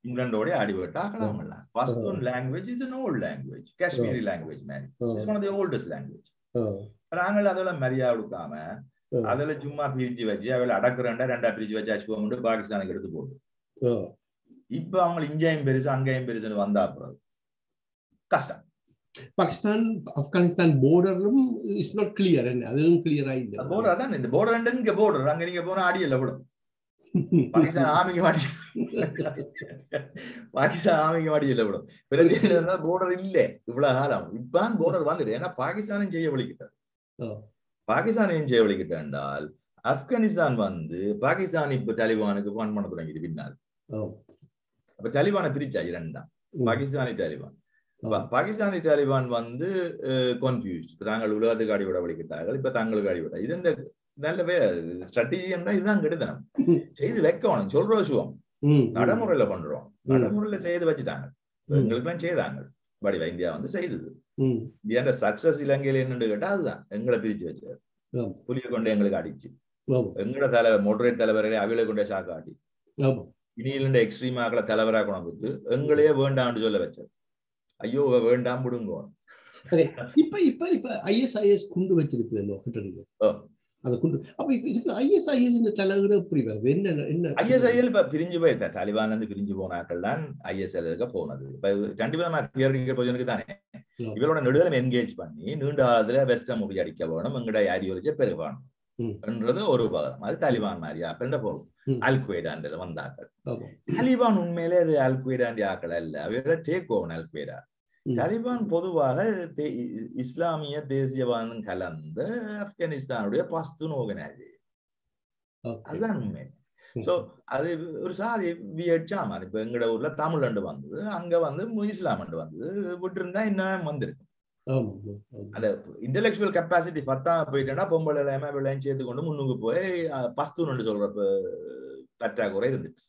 இங்கிலாண்டோட அடிபட்டு ஆக்கலாமல்ல Pashtun language is an old language Kashmiri language man it's one of the oldest language நாங்கள் அதெல்லாம் மரியாதை கொடுக்காம அதுல சும்மா பிரிச்சு வச்சு அவளை அடக்குறேன்டா ரெண்டா பிரிச்சு வச்சு அச்சுவோம் பாகிஸ்தானுக்கு எடுத்து போட்டு இப்ப அவங்க இங்கேயும் பெருசு அங்கேயும் பெருசுன்னு வந்தா அப்புறம் கஷ்டம். பாகிஸ்தான் ஆப்கானிஸ்தான் போர்டரும் இஸ் நாட் கிளியர் அதுவும் கிளியரா இல்ல. போர்டர் அதான்? இந்த போர்டர் ரெண்டு இங்க போர்டர் அங்க நீங்க போனா அடி இல்ல விடும். பாகிஸ்தான் ஆமிக்கு மாடி பாகிஸ்தான் ஆமிக்கு மாடி இல்ல விடும். பிரச்சனை போர்டர் இல்ல. இவ்வளவு காலம். இப்பதான் போர்டர் வந்துட்டு ஏன்னா பாகிஸ்தானும் செய்ய வலிக்கிட்டார் பாகிஸ்தானையும் செய்ய வலிக்கிட்ட என்றால் ஆப்கானிஸ்தான் வந்து பாகிஸ்தான் இப்ப தாலிபானுக்கு ஃபோன் பண்ண தொடங்கிது பின்னால். அப்ப தாலிபானை பிரிச்சா இரண்டாம் பாகிஸ்தானி தாலிபான். பாகிஸ்தானி தாலிபான் வந்து கன்ஃபியூஸ் தாங்கள் உலகத்துக்கு அடிவிட வலிக்கிட்டார்கள். இப்ப தங்களுக்கு அடிவிட இது இந்த நல்ல ஸ்ட்ராட்டஜி என்றா இதுதான் கெடுதனம். செய்து வைக்கணும். சொல்ற விஷயம் நடைமுறையில பண்றோம் நடைமுறையில செய்து வச்சுட்டாங்க. எங்களுக்கு செய்தாங்க. வடிவா இந்தியா வந்து செய்தது. இந்தியா சக்சஸ் இலங்கையில என்னன்னு கேட்டா அதுதான் எங்களை பிரிச்சு வச்சாரு புலிய கொண்டு எங்களுக்கு அடிச்சு எங்களோட தலைவர் மொடரேட் தலைவரை அவில கொண்டே சாக்க ஆட்டி இனியில எக்ஸ்ட்ரீம் ஆக்கல தலைவரா கொண்டு எங்களையே வேண்டாம்னு சொல்ல வச்சார் ஐயோ வேண்டாம் விடுங்க இப்ப இப்ப இப்ப ஐஎஸ்ஐஎஸ் குண்டு வச்சிருக்கு அந்த குண்டு அப்ப இதுக்கு ஐஎஸ்ஐஎஸ் இந்த தலைவர் எப்படி வருது என்ன என்ன ஐஎஸ்ஐஎல் இப்ப பிரிஞ்சு போய் தாலிபான் வந்து பிரிஞ்சு போனாக்கள் தான் ஐஎஸ்எல்க்கு போனது. இப்ப ரெண்டு விதமா தியரிட்டிக்கல் பொசிஷனுக்கு தானே. இவரோட நெடுதலும் என்கேஜ் பண்ணி நீண்ட காலத்துல வெஸ்டர்ன் முடி அடிக்க வேணும் எங்கட ஐடியாலஜியை பெருகணும் என்றது ஒரு பதம் அது தாலிபான் மாதிரி ஆக்கள் போகும் அல்குவேடான்றது வந்தாக்கள் தாலிபான் உண்மையிலே அது அல்குவேடாண்டி ஆக்கள் அல்ல. அவரோட டேக் ஓவன் அல்குவேடா தாலிபான் பொதுவாக இஸ்லாமிய தேசியவாதம் கலந்த ஆப்கானிஸ்தானுடைய பஸ்துன் ஆர்கனைசேஷன் அதுதான் உண்மை. சோ அது ஒரு சாதி வியட்சாமா. இப்ப எங்கட ஊர்ல தமிழ் ரெண்டு வந்தது அங்க வந்து இஸ்லாம் ரெண்டு வந்தது. விட்டு இருந்தா இன்னும் வந்திருக்கு அந்த இன்டெலெக்சுவல் கெப்பாசிட்டி பத்தாம போயிட்டேன்னா பொம்பளை இல்லாம வெள்ளையும் சேர்த்து கொண்டு முன்னுக்கு போய் பஸ்தூன்னு சொல்றப்ப பற்றாக்குறை இருந்துச்சு.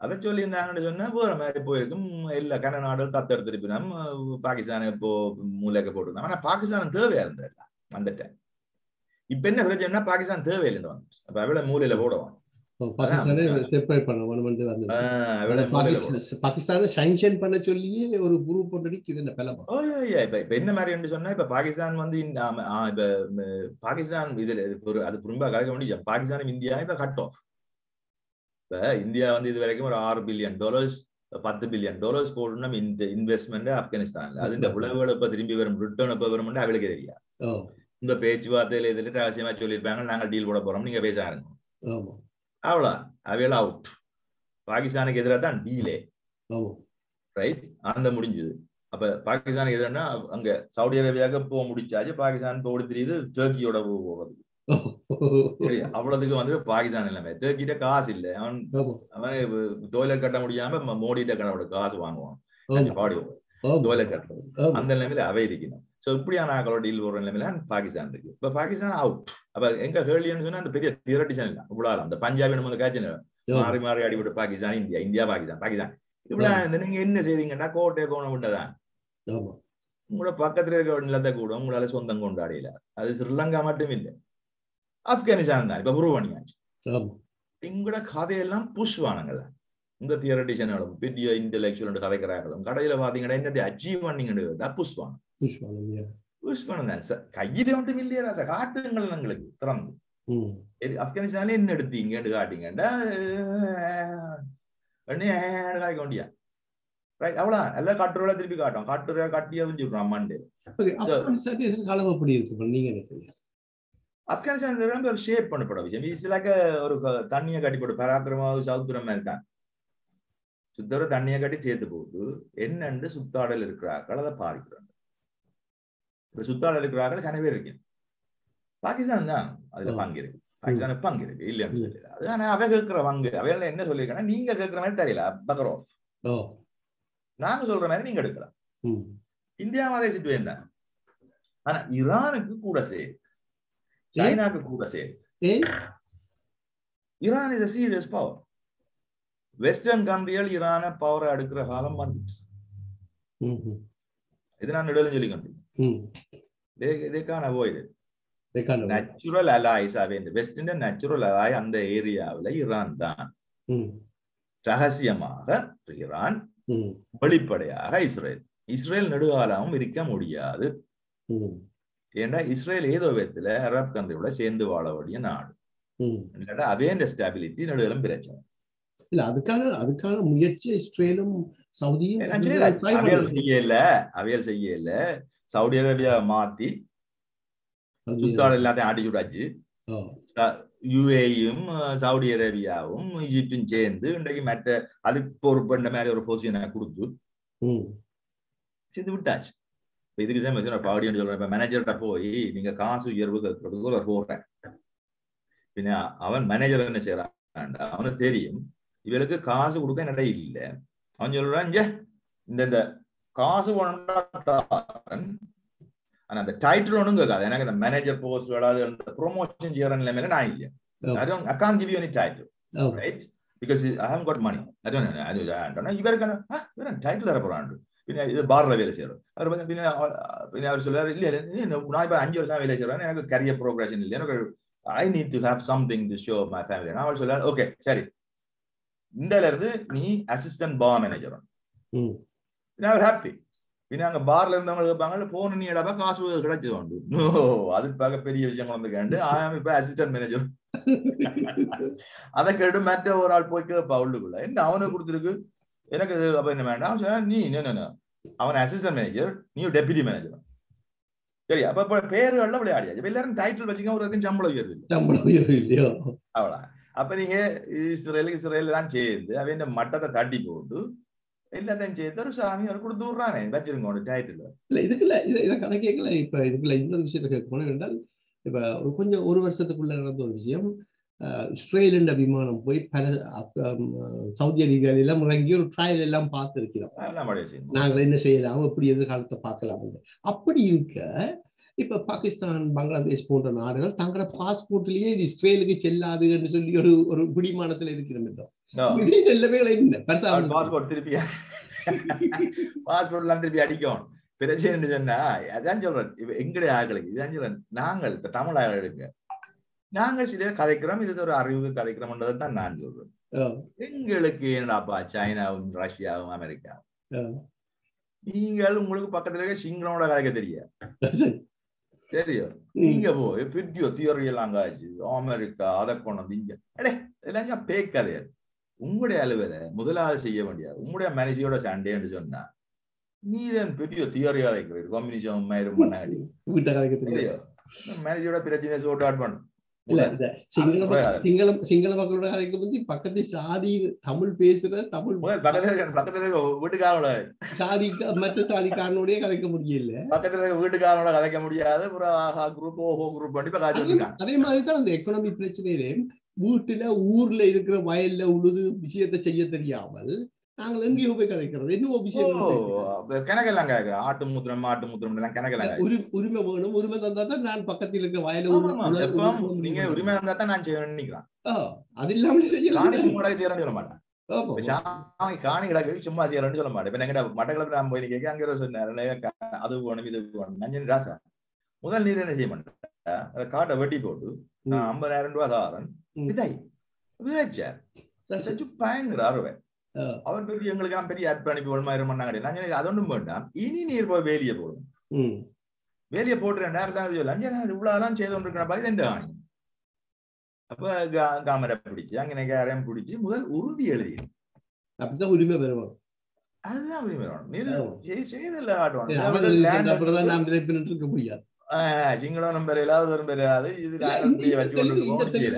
அதை சொல்லியிருந்தாங்கன்னு சொன்னா போற மாதிரி போயிருக்கும். இல்ல கன நாடுகள் தத்தெடுத்திருப்பினோம் பாகிஸ்தானை இப்போ மூலைக்க போட்டிருந்தாங்க ஆனா பாகிஸ்தான் தேவையா இருந்தது அந்த டைம் இப்ப என்ன பிரச்சனைனா பாகிஸ்தான் தேவையில்லைன்னு வந்துச்சு அப்ப அவ்வளவு மூலையில போடுவான் அவளை என்ன மாதிரி சொன்னா இப்ப பாகிஸ்தான் வந்து பாகிஸ்தான் இதுல ஒரு அது புரிம்பா பாகிஸ்தானும் இந்தியா இப்ப கட் ஆஃப் இப்ப இந்தியா வந்து இது வரைக்கும் ஒரு ஆறு பில்லியன் டாலர்ஸ் பத்து பில்லியன் டாலர்ஸ் போடணும் இந்த இன்வெஸ்ட்மெண்ட் ஆப்கானிஸ்தான்ல. அதுல விளைவுகள் எப்ப திரும்பி வரும் ரிட்டர்ன் எப்ப வரும்னு அவளுக்கு தெரியாது. இந்த பேச்சுவார்த்தையில இதுல ரகசியமா சொல்லியிருப்பாங்க நாங்க டீல் போட போறோம் நீங்க பேச ஆரம்பிங்க. ஆமா. அவ்வளவுதான் அவையல் அவுட் பாகிஸ்தானுக்கு எதிராக தான் டீலே ரைட் அந்த முடிஞ்சது. அப்ப பாகிஸ்தானுக்கு எதிரானா அங்க சவுதி அரேபியாவுக்கு போக முடிச்சாச்சு பாகிஸ்தான் போக தெரியுது டர்க்கியோட போகிறது அவ்வளவுக்கு வந்து பாகிஸ்தான் எல்லாமே டர்க்கிட்ட காசு இல்ல. அவன் அவன் டோய்லெட் கட்ட முடியாம மோடிட்ட கடவுட காசு வாங்குவான். ஆமா. பாடி ஆமா. டோய்லெட் ஆமா. அந்த நிலைமையில அவை இருக்கணும். சோ இப்படியான ஆக்களோட டீல் போடுற நிலைமையில பாகிஸ்தான் இருக்கு. இப்ப பாகிஸ்தான் அவுட் அப்ப எங்க கேர்லியன்னு சொன்னா அந்த பெரிய தியரட்டிஷன் இல்ல இவ்வளவு அந்த பஞ்சாபி நம்ம காய்ச்சல் மாறி மாறி அடிபட்டு பாகிஸ்தான் இந்தியா இந்தியா பாகிஸ்தான் பாகிஸ்தான். இவ்வளவு நீங்க என்ன செய்தீங்கன்னா கோட்டை கோணம் விட்டதான் உங்களோட பக்கத்துல இருக்க நிலத்தை கூட உங்களால சொந்தம் கொண்டாடியல அது ஸ்ரீலங்கா மட்டும் இல்லை. ஆப்கானிஸ்தான் தான் இப்ப ப்ரூவ் பண்ணியாச்சு ஆமா உங்களோட கதையெல்லாம் புஷ்வானங்கள் இந்த தியரட்டிஷனும் பெரிய இன்டெலெக்சுவல் கதைக்கிறார்களும் கடையில பாத்தீங்கன்னா என்னது பண்ணீங்கன்னு புஷ்வானம் புஷ்பாலம் புஷ்வானம் தான் சார் கையில ஒன்றும் இல்லையா சார் காட்டுங்கள் எங்களுக்கு திறந்து ஆப்கானிஸ்தான்ல என்ன எடுத்தீங்கன்னு காட்டிங்கண்டா காய்க்க வேண்டியா ரைட் அவ்வளோ எல்லாம் கட்டுரையில திருப்பி காட்டும் கட்டுரை கட்டி சொல்றான் அம்மாண்டு எதிர்காலம் எப்படி இருக்கு நீங்க ஆப்கானிஸ்தான் ஒரு ஷேப் பண்ணப்பட விஷயம் இஸ்லாக்க ஒரு தண்ணியை கட்டி போட்டு பராக்கிரமாவு சவுத்திரம் இருக்கான். சுத்தர தண்ணியை கட்டி சேர்த்து போட்டு என்னண்டு சுத்தாடல் இருக்கிறார்கள் அதை பாதிக்கிறாங்க இப்ப சுத்தாடல் இருக்கிறார்கள் கனவே இருக்கு பாகிஸ்தான் தான் அதுல. பங்கு இருக்கு. பாகிஸ்தானுக்கு பங்கு இருக்கு. இல்லைன்னு சொல்லி அது ஆனா அவ கேட்கிற பங்கு. அவையில என்ன சொல்லியிருக்காங்கன்னா நீங்க கேட்கிற மாதிரி தெரியல. பகர் நாங்க சொல்ற மாதிரி நீங்க எடுக்கலாம். இந்தியா அதே சிச்சுவேஷன் தான். ஆனா ஈரானுக்கு கூட சைனாக்கு கூட ஏன் Iran is serious power western கண்ட்ரிகள் ஈரான பவரை எடுக்கிற காலம் வந்துச்சு. இது நான் நடுவில் சொல்லி கொண்டு ம். they can't avoid. it record natural allies ஆவே இந்த வெஸ்டின் நேச்சுரல் அலாய் அந்த ஏரியாவுல ஈரான் தான். ரகசியமாக ஈரான் வெளிப்படையாக இஸ்ரேல். இஸ்ரேல் நெடுகாலமும் இருக்க முடியாது. ஏன்னா இஸ்ரேல் ஏதோ விதத்துல அரப் கண்ட்ரியோட சேர்ந்து வாழ வேண்டிய நாடு. ம். இல்லாட்டா அவேண்ட ஸ்டாபிலிட்டி நடுவிலும் பிரச்சனை. இல்ல அதுக்கான அதுக்கான முயற்சி இஸ்ரேலும் சவுதியும் அவியல் செய்யல அவியல் செய்யல. சவுதி அரேபியா மாத்தி சுத்தாடு எல்லாத்தையும் ஆட்டி சுடாச்சு. யுஏயும் சவுதி அரேபியாவும் ஈஜிப்டும் சேர்ந்து இன்றைக்கு மற்ற அதுக்கு பொறுப்பு மாதிரி ஒரு பொசிஷனை கொடுத்து சேர்ந்து விட்டாச்சு. இதுக்கு தான் மெசேஜ் பாடின்னு சொல்றேன் இப்ப மேனேஜர்கிட்ட போய் நீங்க காசு உயர்வு கேட்கறதுக்கு ஒரு போடுறேன். பின்ன அவன் மேனேஜர் என்ன செய்யறான்? அவனுக்கு தெரியும் இவளுக்கு காசு கொடுக்க நிறைய இல்லை. அவன் சொல்றான் "இங்க, இந்த இந்த காசு ஆனா அந்த டைட்டில் ஒன்றும் கேட்காது எனக்கு இந்த மேனேஜர் போஸ்ட் விடாது அந்த ப்ரொமோஷன் செய்யற நிலைமையில நான் இல்லை. Right? Because I haven't got money. I don't know I don't know இவருக்கு இவர டைட்டில் தர போறான் இது பார்ல வேலை செய்யறோம் அவர் வந்து பின்ன அவர் பின்ன அவர் சொல்றாரு இல்ல நான் இப்ப அஞ்சு வருஷம் வேலை செய்யறேன் எனக்கு கரியர் ப்ரோக்ரஷன் இல்லை எனக்கு I need to have something to show my family நான் அவர் சொல்றாரு ஓகே சரி இந்தல இருந்து நீ அசிஸ்டன்ட் பார் மேனேஜர் பின்ன அவர் ஹாப்பி பின்ன அங்க பார்ல இருந்தவங்க கேட்பாங்க போன நீ இடப்பா காசு கிடைச்சது உண்டு நோ அது பார்க்க பெரிய விஷயம் கொண்டு கேண்டு ஆயாம் இப்ப அசிஸ்டன்ட் மேனேஜர் அதை கேட்டு மற்ற ஒரு ஆள் போய் கேட்பா உள்ளுக்குள்ள என்ன அவனுக்கு கொடுத்துருக்கு எனக்கு இது அப்ப என்ன வேண்டாம் சொன்னா, நீ என்ன அவன் அசிஸ்டன்ட் மேனேஜர் நீ டெபியூட்டி மேனேஜர் சரி அப்ப இப்ப பேருகள்ல விளையாடியாச்சு இப்ப எல்லாரும் டைட்டில் வச்சுக்க ஒரு சம்பளம் உயர்வு சம்பளம் உயர்வு இல்லையோ? அவ்வளவு அப்ப நீங்க இஸ்ரேல் இஸ்ரேல் எல்லாம் சேர்ந்து அவன் மட்டத்தை தட்டி போட்டு எல்லாத்தையும் சேர்த்து ஒரு சாமி அவர் கொடுத்து விடுறானே. வச்சிருங்க ஒரு டைட்டில் இல்ல இதுக்குள்ள இதை இதை இப்ப இதுக்குள்ள இன்னொரு விஷயத்தை கேட்கணும். என்றால் இப்ப ஒரு கொஞ்சம் ஒரு வருஷத்துக்குள்ள நடந்த ஒரு விஷயம். இஸ்ரேல் என்ற விமானம் போய் பல சவுதி அரேபியாவில் எல்லாம் இறங்கி ஒரு ட்ரையல் எல்லாம் பார்த்திருக்கிறோம். நாங்கள் என்ன செய்யலாம்? எப்படி எதிர்காலத்தை பார்க்கலாம் அப்படி இருக்க இப்ப பாகிஸ்தான் பங்களாதேஷ் போன்ற நாடுகள் தங்களோட பாஸ்போர்ட்லயே இது இஸ்ரேலுக்கு செல்லாது என்று சொல்லி ஒரு ஒரு பிடிமானத்துல இருக்கிறோம். பாஸ்போர்ட் திருப்பி பாஸ்போர்ட் எல்லாம் திருப்பி அடிக்கணும். பிரச்சனை சொன்னா அதான் சொல்றேன். எங்களுடைய ஆட்களுக்கு இதான் சொல்றேன். நாங்கள் இப்ப தமிழ் எடுங்க. நாங்கள் சில கதைக்கிறோம் இது ஒரு அறிவு கதைக்கிறோம்ன்றதை தான் நான் சொல்றேன் எங்களுக்கு என்னடாப்பா சைனாவும் ரஷ்யாவும் அமெரிக்காவும். நீங்கள் உங்களுக்கு பக்கத்துல இருக்க சிங்களோட கதைக்க தெரியாது. தெரியும். நீங்க போய் பிரிட்டியோ தியோரி எல்லாம் காய்ச்சி அமெரிக்கா அதை கொண்டு இங்க அடே எல்லாம் பேக் கதையாது உங்களுடைய அலுவலை முதலாவது செய்ய வேண்டியது உங்களுடைய மேனேஜரோட சண்டேன்னு சொன்னா நீ தான் பெரிய தியோரி கம்யூனிசம் மயிரும் பண்ணாடி வீட்டை கதைக்க தெரியும் பிரச்சனை சோட்டு அவுட் பண்ணும் இல்ல சிங்கள சிங்கள மக்களோட கதைக்கு வந்து பக்கத்து சாதி தமிழ் பேசுற தமிழ் பக்கத்துல வீட்டுக்காரோட. சாதி மற்ற சாதிக்காரனோடய கதைக்க முடியல. பக்கத்துல இருக்க வீட்டுக்காரோட கதைக்க முடியாது. குரூப் ஓஹோ குரூப் பண்ணி அதே மாதிரி தான் அந்த எக்கனாமி பிரச்சனையிலே வீட்டுல ஊர்ல இருக்கிற வயல்ல உழுது விஷயத்தை செய்ய தெரியாமல் நாங்கள் எங்கேயோ போய் கதைக்கிறது. இன்னும் ஓ கணக்கெல்லாம் ஆட்டு மூத்திரம் மாட்டு மூத்திரம் எல்லாம் கணக்கெல்லாம் உரிமை வேணும். உரிமை தந்தா தான் நான் பக்கத்தில் இருக்கிற வயல நீங்க உரிமை இருந்தா தான் நான் செய்யணும்னு நினைக்கிறேன். அது இல்லாமலே செய்யலாம் சும்மா செய்யறேன்னு சொல்ல மாட்டேன். காணி கிடக்கு சும்மா செய்யறேன்னு சொல்ல மாட்டேன். இப்ப எங்கிட்ட மட்டக்களப்பு நான் போய் கேட்க அங்க சொன்னாரு அது வேணும் இது வேணும். நஞ்சன் ராசா. முதல் நீர் என்ன செய்ய மாட்டேன்? காட்டை வெட்டி போட்டு நான் ஐம்பதாயிரம் ரூபாய் தாரன். விதை. விதைச்சார் விதைச்சு பயங்கர அறுவை அவர் பெரிய எங்களுக்கு பெரிய அர்ப்பணிப்பு ஒழுமாயிரம் பண்ணாங்க நான் அது ஒன்றும் வேண்டாம் இனி நீர் போய் வேலியை போடும். வேலியை போட்டு ரெண்டாயிரம் சாங்க சொல்லு அஞ்சு நேரம் இவ்வளவு செய்து கொண்டிருக்கிற பதினெண்டு ஆணி அப்ப காமரை பிடிச்சு அங்கே யாரையும் பிடிச்சு முதல் உறுதி எழுதி அப்படிதான் உரிமை பெறுவோம் அதுதான் உரிமை வேணும் நீர் ஆமா. செய்- செய்தல்ல ஆட்டுவாங்க சிங்களம் பெறையில ஒரு பெறாது இது நாங்கள் இப்படியே வச்சு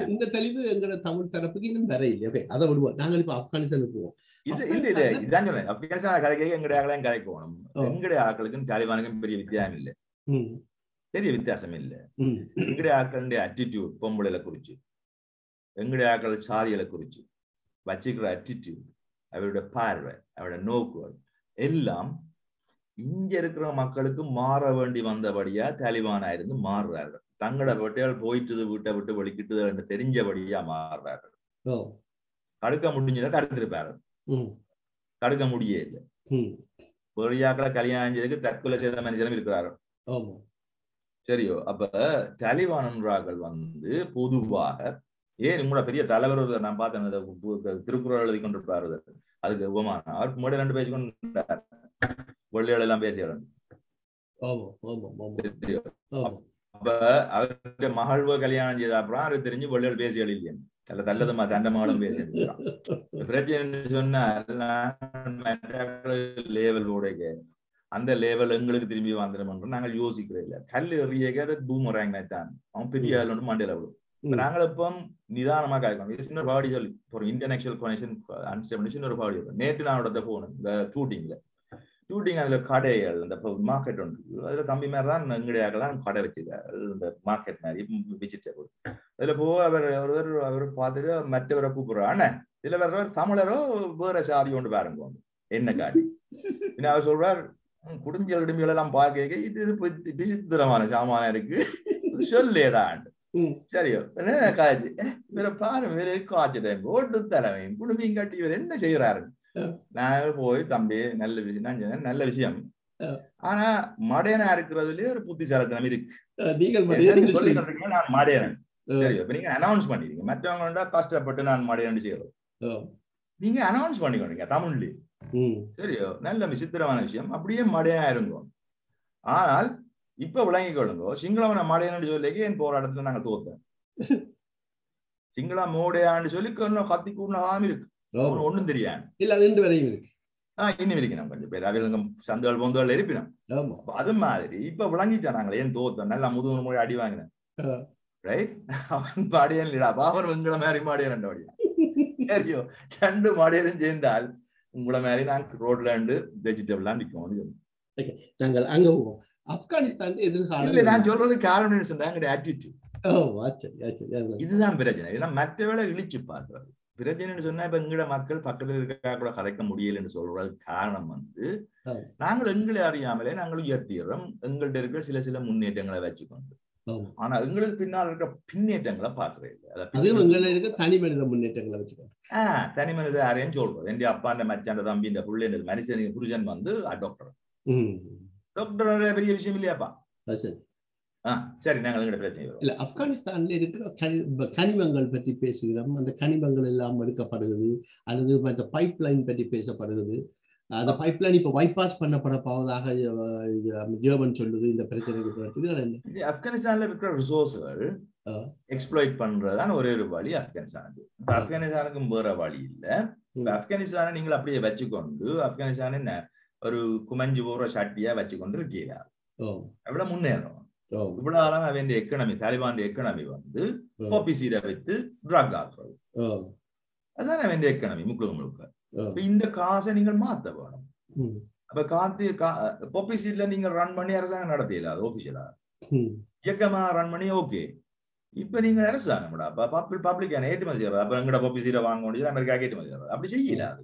இந்த தெளிவு- எங்களோட தமிழ் தரப்புக்கு இன்னும் வர இல்லை ஓகே அதை விடுவோம். நாங்கள் இப்ப ஆப்கானிஸ்தானுக்கு போவோம். இது இல்ல இல்ல இதான் சொன்னேன் ஆப்கானிஸ்தான் கதைக்கு எங்களுடைய ஆக்களையும் கதைக்கணும் ஓ. எங்களுடைய ஆக்களுக்கும் தாலிபானுக்கும் பெரிய வித்தியாசம் இல்ல. பெரிய வித்தியாசம் இல்ல. எங்களுடைய ஆக்களுடைய அட்டிடியூட் பொம்பளைல குறிச்சு. எங்களுடைய ஆக்கள் சாதிகளை குறிச்சு. வச்சுக்கிற அட்டிடியூட் அவருடைய பார்வை அவருடைய நோக்குகள் எல்லாம் இங்க இருக்கிற மக்களுக்கு மாற வேண்டி வந்தபடியா தாலிபானா இருந்து மாறுறார்கள். தங்களோட வெட்டையால் போயிட்டு வீட்டை விட்டு வெளிக்கிட்டு என்று தெரிஞ்சபடியா மாறுறார்கள். தடுக்க முடிஞ்சதை தடுத்திருப்பாரு தடுக்க முடியே இல்லை பெரியாக்களை கல்யாணம் தற்கொலை செய்த மனுஷனும் இருக்கிறாரு ஆமா. சரியோ. அப்ப தாலிபான்றார்கள் வந்து பொதுவாக ஏன் உங்களோட பெரிய தலைவர் ஒருத்தர் நான் பார்த்தேன் திருக்குறள் எழுதி கொண்டிருப்பாரு. அதுக்கு உபமானம் அவருக்கு முன்னாடி ரெண்டு பேசி கொண்டு வெள்ளையோட எல்லாம் பேசி ஆமா ஆமா ஆமா. தெரியும். ஆமா. அப்ப அவருடைய மகள்வ கல்யாணம் செய்த அப்புறம் அவருக்கு தெரிஞ்சு வெள்ளையோட பேசி எழுதியன் அல்ல தள்ளதுமா தண்ட மகளும் பேசி பிரச்சனை சொன்னா லேவல் உடைக்க அந்த லேவல் எங்களுக்கு திரும்பி வந்துடும் நாங்கள் யோசிக்கிறோம் இல்ல. கல் எறியக்க அது பூமராங்க தான். அவன் பெரிய ஆள் மண்டையில விடும். நாங்கள் இப்போ நிதானமா கேட்கணும் இது சின்ன பாடி சொல்லி ஒரு இன்டர்நேஷனல் கனெக்ஷன் அன்ஸ்டேபிள் சின்ன ஒரு பாடி நேற்று நான் போனேன் இந்த ஷூட்டிங்ல ஷூட்டிங் அதுல கடைகள் இந்த மார்க்கெட் ஒன்று. அதுல தம்பி மாதிரி தான் எங்கடையாக்கெல்லாம் கடை வச்சிருக்காரு. இந்த மார்க்கெட் மாதிரி வெஜிடபிள் அதுல போக அவர் ஒருவர் அவர் பார்த்துட்டு மற்றவரை கூப்பிடுறாரு. அண்ணே இதுல வேற தமிழரோ வேற சாதி கொண்டு பாருங்க என்ன காட்டி? பின்ன அவர் சொல்றார் "ம், குடும்பியல் குடும்பியல் எல்லாம் பார்க்க இது இது பி- விசித்திரமான சாமானம் இருக்கு. ம். சரியோ. என்ன காய்ச்சி இவர பாரு இவரு காய்ச்சிட்டேன். ஓட்டு தலைவன் குடும்பியும் கட்டி இவர் என்ன செய்யறாரு. நான் போய் தம்பி நல்ல விஷயம் நான் சொன்னேன், நல்ல விஷயம். ஆனா மடையனா இருக்கிறதுலயே ஒரு புத்திசாலித்தனம் இருக்கு நீங்கள் சொல்லி நான் மடையன் ஆ. சரியோ இப்ப நீங்க அனௌன்ஸ் பண்ணிருக்கீங்க மற்றவங்க கஷ்டப்பட்டு நான் மடையன் செய்யறோம். நீங்க அனௌன்ஸ் பண்ணிக்கோங்க தமிழ்லயே ம், சரியோ நல்ல விசித்திரமான விஷயம் அப்படியே மடையா இருங்கோ ஆனால் இப்ப விளங்கிக் கொள்ளுங்க சிங்களவனை மடையன்னு சொல்லி என் போராட்டத்துல நாங்க தோத்தோம் சிங்களா மோடையான்னு சொல்லி கத்தி கூடலாம் இருக்கு ஆமா. அவனுக்கு ஒண்ணும் தெரியாது இல்ல அது ரெண்டு வரையும் இருக்கு ஆஹ் இன்னும் இருக்கணும் கொஞ்சம் பேர் அவங்க சந்துகள் பொந்துகள் இருப்பினோம் அது மாதிரி இப்ப விளங்கிச்சா நாங்களே ஏன் தோத்தோம் நல்லா முதுகு மொழி அடி வாங்கினேன். ரைட் அவன் மாடியன் இல்லடா பாவன் உங்களை மாதிரி மாடியன் ரெண்டோடியா சரியோ ரெண்டு மாடியனும் சேர்ந்தால் உங்களை மாதிரி நான் ரோட்ல இருந்து வெஜிடபிள்லாம் நிற்கும் நாங்கள் அங்க போவோம் ஆப்கானிஸ்தான் எதிர்காலம் இல்ல நான் சொல்றது காரணம் என்ன சொன்னா எங்களுடைய attitude. ஓ, ஆச்சரி, ஆச்சரி. அதான். இதுதான் பிரச்சனை ஏன்னா மற்ற வேலை இழிச்சு பார்க்கிறது பிரச்சனைன்னு சொன்னா இப்ப எங்கட மக்கள் பக்கத்துல இருக்க கூட கதைக்க முடியலன்னு சொல்றது காரணம் வந்து. நாங்கள் எங்களை அறியாமலே நாங்கள் உயர்த்திடுறோம். எங்கள்ட்ட இருக்கிற சில சில முன்னேற்றங்களை வச்சுக்கொண்டு. ஆனா எங்களுக்கு பின்னால் இருக்கிற பின்னேற்றங்களை பார்க்கறது இல்லை. தனி மனித முன்னேற்றங்களை வச்சுக்கோங்க ஆஹ் தனி மனித யாரையும் சொல்றது என் அப்பாண்ட மச்சாண்ட தம்பி இந்த புள்ள இந்த மனுஷன் புருஷன் வந்து டாக்டர் டாக்டர் பெரிய விஷயம் இல்லையாப்பா? சரி நாங்கள் இல்ல. ஆப்கானிஸ்தான்ல இருக்கிற கனி கனிமங்கள் பற்றி பேசுகிறோம். அந்த கனிமங்கள் எல்லாம் எடுக்கப்படுகிறது. அல்லது மற்ற பைப் லைன் பற்றி பேசப்படுகிறது. அந்த பைப் லைன் இப்ப bypass பண்ணப்பட போவதாக ஜெர்மன் சொல்லுது. இந்த பிரச்சனைக்கு ஆப்கானிஸ்தான்ல இருக்கிற ரிசோர்ஸ்கள். எக்ஸ்ப்ளாய்ட் பண்றதுதான் ஒரே ஒரு வழி ஆப்கானிஸ்தானுக்கு. ஆப்கானிஸ்தானுக்கும் வேற வழி இல்ல. ஆப்கானிஸ்தானை நீங்கள் அப்படியே வச்சுக்கொண்டு ஆப்கானிஸ்தான் ஒரு குமஞ்சு போற சட்டியா வச்சுக்கொண்டு இருக்கீங்க எவ்வளவு முன்னேறும் ஓ இவ்வளவு காலம் அவன் எக்கனமி தாலிபான் எக்கனமி வந்து ஓ, பாப்பி சீரை வித்து ட்ரக் ஆக்குறது ஓ, அதுதான் அவன் எக்கனமி முழுக்க முழுக்க இந்த காசை நீங்கள் மாத்த வேணும் அப்ப காத்து பாப்பி சீட்ல நீங்க ரன் பண்ணி அரசாங்கம் நடத்தியல அது ஆபீஷியலா இயக்கமா ரன் பண்ணி ஓகே இப்ப நீங்க அரசாங்கம்டா பப்ளிக் பப்ளிக் ஏற்றுமதி செய்யறது அப்ப எங்கட பப்பி சீரை வாங்க முடியாது அமெரிக்கா ஏற்றுமதி செய்யறது அப்படி செய்யல அது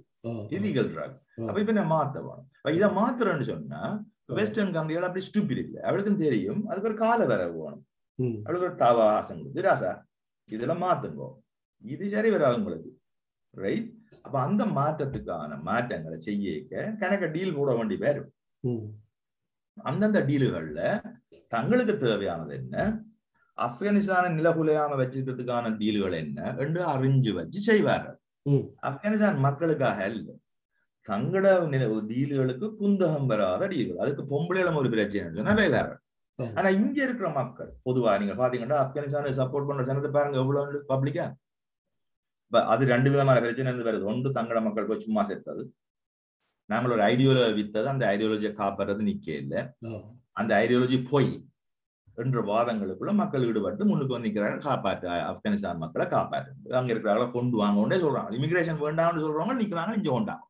இல்லீகல் ட்ரக். அப்ப இப்ப நான் மாத்த வேணும் இதை மாத்துறேன்னு சொன்னா வெஸ்டர்ன் கண்ட்ரிகள் அப்படி ஸ்டூபிட் இல்லை. அவளுக்கும் தெரியும். அதுக்கு ஒரு கால வர வேணும். ம், அவளுக்கு ஒரு தாவா ஆசம் கொடுத்து ராசா இதெல்லாம் மாத்துங்க. இது சரி வராது உங்களுக்கு. ரைட் அப்ப அந்த மாற்றத்துக்கான மாற்றங்களை செய்ய கணக்க டீல் போட வேண்டி வரும். அந்தந்த டீலுகள்ல தங்களுக்கு தேவையானது என்ன? ஆப்கானிஸ்தானை நிலகுலையாம வச்சிருக்கிறதுக்கான டீலுகள் என்ன? என்று அறிஞ்சு வச்சு செய்வார்கள். ஆப்கானிஸ்தான் மக்களுக்காக இல்ல தங்கட நில- டீலுகளுக்கு குந்தகம் வராத டீல்கள் அதுக்கு பொம்பளையிடம் ஒரு பிரச்சனை சொன்னா வேற. ஆனா இங்க இருக்கிற மக்கள் பொதுவா நீங்க பாத்தீங்கன்னா ஆப்கானிஸ்தானை சப்போர்ட் பண்ற சனத்தை பாருங்க எவ்வளவு பப்ளிக்கா அது ரெண்டு விதமான பிரச்சனை இருந்து வருது. ஒன்று தங்கட மக்கள் போய் சும்மா சேர்த்தது ஒரு ஐடியாலஜி வித்தது. அந்த ஐடியாலஜியை காப்பாறது நிக்க இல்லை. அந்த ஐடியாலஜி பொய் என்ற வாதங்களுக்குள்ள மக்கள் ஈடுபட்டு முன்னுக்கு வந்து நிக்கிறாங்க. காப்பாற்று ஆப்கானிஸ்தான் மக்களை காப்பாற்று அங்க இருக்கிறவங்கள கொண்டு வாங்கன்னே சொல்றாங்க. இமிகிரேஷன் வேண்டாம்னு சொல்றவங்க நிக்கிறாங்க இங்க கொண்டாங்க.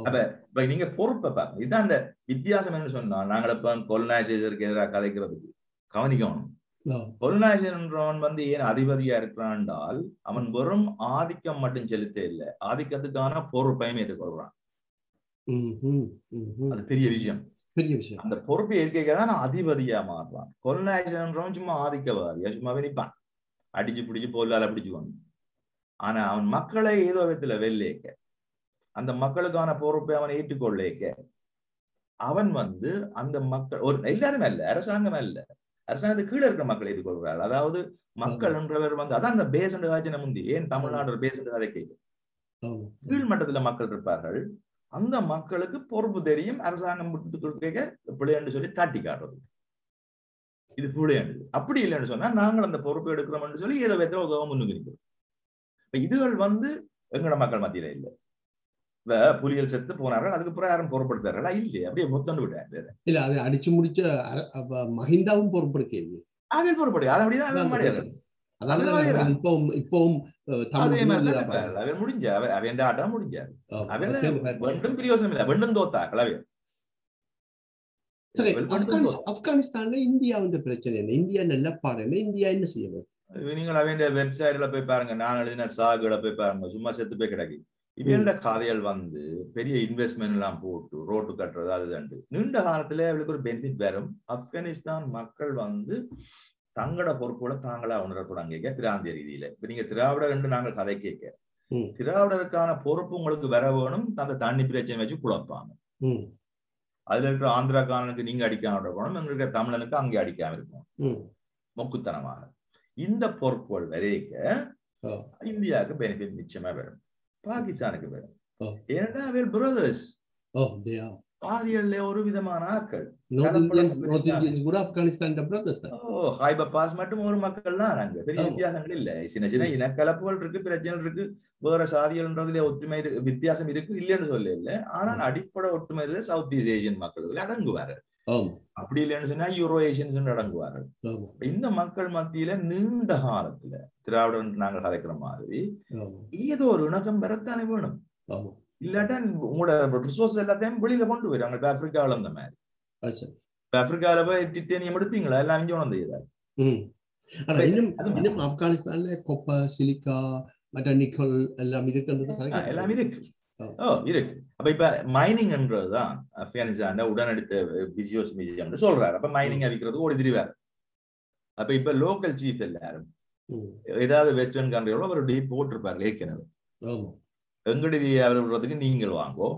அப்ப இப்ப நீங்க பொறுப்பை பாருங்க. இதான் அந்த வித்தியாசம் என்ன சொன்னா நாங்கள் இப்ப கொலனைசேஷருக்கு எதிராக கதைக்கிறதுக்கு கவனிக்கணும். ஓ, கொலனைசேஷன்றவன் வந்து ஏன் அதிபதியா இருக்கிறான்டால் அவன் வெறும் ஆதிக்கம் மட்டும் செலுத்த இல்லை ஆதிக்கத்துக்கான பொறுப்பையும் ஏற்றுக்கொள்றான். அது பெரிய விஷயம். பெரிய விஷயம். அந்த பொறுப்பை ஏற்க தான் அதிபதியா மாறுறான். கொலனைசேஷன்றவன் சும்மா ஆதிக்கவாதியா சும்மாவே நிப்பான் அடிச்சு பிடிச்சு பொருளால பிடிச்சுக்கணும் ஆனா அவன் மக்களை ஏதோ விதத்துல வெள்ளைக்க அந்த மக்களுக்கான பொறுப்பை அவன் ஏற்றுக்கொள்ளேக்க அவன் வந்து அந்த மக்கள் ஒரு எல்லாரும் அல்ல அரசாங்கம் அல்ல. அரசாங்கத்துக்கு கீழே இருக்கிற மக்களை ஏற்றுக்கொள்கிறாள். அதாவது மக்கள் என்றவர் வந்து அதான் அந்த பேஸ் என்று காய்ச்சி முந்தி ஏன் தமிழ்நாடு என்று கதை கேட்கும் ஆமா. கீழ் மட்டத்துல மக்கள் இருப்பார்கள். அந்த மக்களுக்கு பொறுப்பு தெரியும் அரசாங்கம் கொடுக்க பிள்ளைன்னு சொல்லி தட்டி காட்டுறது இது பிள்ளையாண்டு அப்படி இல்லைன்னு சொன்னா நாங்கள் அந்த பொறுப்பு எடுக்கிறோம்னு சொல்லி ஏதோ உதவ முன்னுக்கு நிற்கிறோம் இதுகள் வந்து எங்கட மக்கள் மத்தியில இல்லை. புலிகள் செத்து போனார்கள். அதுக்கப்புறம் யாரும் பொறுப்படுத்தார்களா இல்லையே அப்படியே முத்தண்டு விட்டாரு. இல்ல அதை அடிச்சு முடிச்ச மஹிந்தாவும் பொறுப்பெடுக்கிறது அவன் பொறுப்படு அது அப்படிதான் அவன். இப்பவும் இப்பவும். அவன் முடிஞ்ச அவன் அவன் ஆட்டம் முடிஞ்சாரு. அவன். வெண்டும் பிரியோசனம் இல்லை. வெண்டும் தோத்தா கிளவி சரி, வெண்டும் ஆப்கானிஸ்- தோத்தா. ஆப்கானிஸ்தான்ல இந்தியா வந்து பிரச்சனை என்ன? இந்தியா நிலப்பாடு என்ன? இந்தியா என்ன செய்யணும் நீங்கள் அவன் வெப்சைட்ல போய் பாருங்க. நான் எழுதின சாகுல போய் பாருங்க. சும்மா செத்து போய் கிடக்கு. இவங்களோட கதைகள் வந்து பெரிய இன்வெஸ்ட்மெண்ட் எல்லாம் போட்டு ரோட்டு கட்டுறது அது தண்டு நீண்ட காலத்துல அவளுக்கு ஒரு பெனிஃபிட் வரும். ஆப்கானிஸ்தான் மக்கள் வந்து தங்களோட பொறுப்புகளை தாங்களா உணரக்கூடாங்க திராந்திய ரீதியில. இப்ப நீங்க திராவிடர் என்று நாங்கள் கதை கேட்க. திராவிடருக்கான பொறுப்பு உங்களுக்கு வர வேணும் அந்த தண்ணி பிரச்சனை வச்சு குழப்பாங்க அதுல இருக்கிற ஆந்திராக்காரனுக்கு நீங்க அடிக்காம இருக்கணும் எங்க இருக்கிற தமிழனுக்கு அங்கே அடிக்காம இருக்கும் ம். மொக்குத்தனமாக. இந்த பொறுப்புகள் வரைக்க. இந்தியாவுக்கு பெனிஃபிட் நிச்சயமா வரும். பாகிஸ்தானுக்கு ஆ. ஏன்னா அவர் பிரதர்ஸ். பாதியல்ல ஒரு விதமான ஆக்கள் கூட ஆப்கானிஸ்தான் ஹைபர் பாஸ் மட்டும் ஒரு மக்கள் தான் அங்க. பெரிய. வித்தியாசங்கள் இல்ல. சின்ன சின்ன இனக்கலப்புகள் இருக்கு பிரச்சனை இருக்கு. வேற சாதிகள்ன்றதுல ஒற்றுமை வித்தியாசம் இருக்கு இல்லைன்னு சொல்ல இல்ல. ஆனால் அடிப்படை ஒற்றுமையில சவுத் ஈஸ்ட் ஏசியன் மக்கள் அடங்குவாரு ஆமா, அப்படி இல்லைன்னு சொன்னா யூரோ ஏசியன்ஸ் அடங்குவாரு ஆமா, இந்த மக்கள் மத்தியில நீண்ட காலத்துல திராவிடன் நாங்கள் கதைக்கிற மாதிரி ஏதோ ஒரு இணக்கம் பெறத்தானே வேணும். இல்லாட்டா உங்களோட ரிசோர்ஸ் எல்லாத்தையும் வெளியில கொண்டு போயிடுவாங்க இப்ப ஆப்பிரிக்காவில அந்த மாதிரி. ஆப்பிரிக்காவில போய் டிட்டேனியம் எடுப்பீங்களா? எல்லாம் இங்கே இன்னும் இன்னும் ஆப்கானிஸ்தான்ல கொப்பர் சிலிக்கா மற்ற நிக்கல் எல்லாம் இருக்குன்றது எல்லாம் இருக்கு. ஓ இருக்கு. அப்ப இப்ப மைனிங்ன்றதுதான் ஆப்கானிஸ்தான் உடனடித்த பிசியோஸ் மியூசியம் சொல்றாரு. அப்ப மைனிங் அவிக்கிறது ஓடி திரிவார். அப்ப இப்ப லோக்கல் சீஃப் எல்லாரும் ஏதாவது வெஸ்டர்ன் கண்ட்ரியோட ஒரு டீப் போட்டிருப்பாரு ஏற்கனவே எங்களுடைய விடுறதுக்கு நீங்கள் வாங்கோ.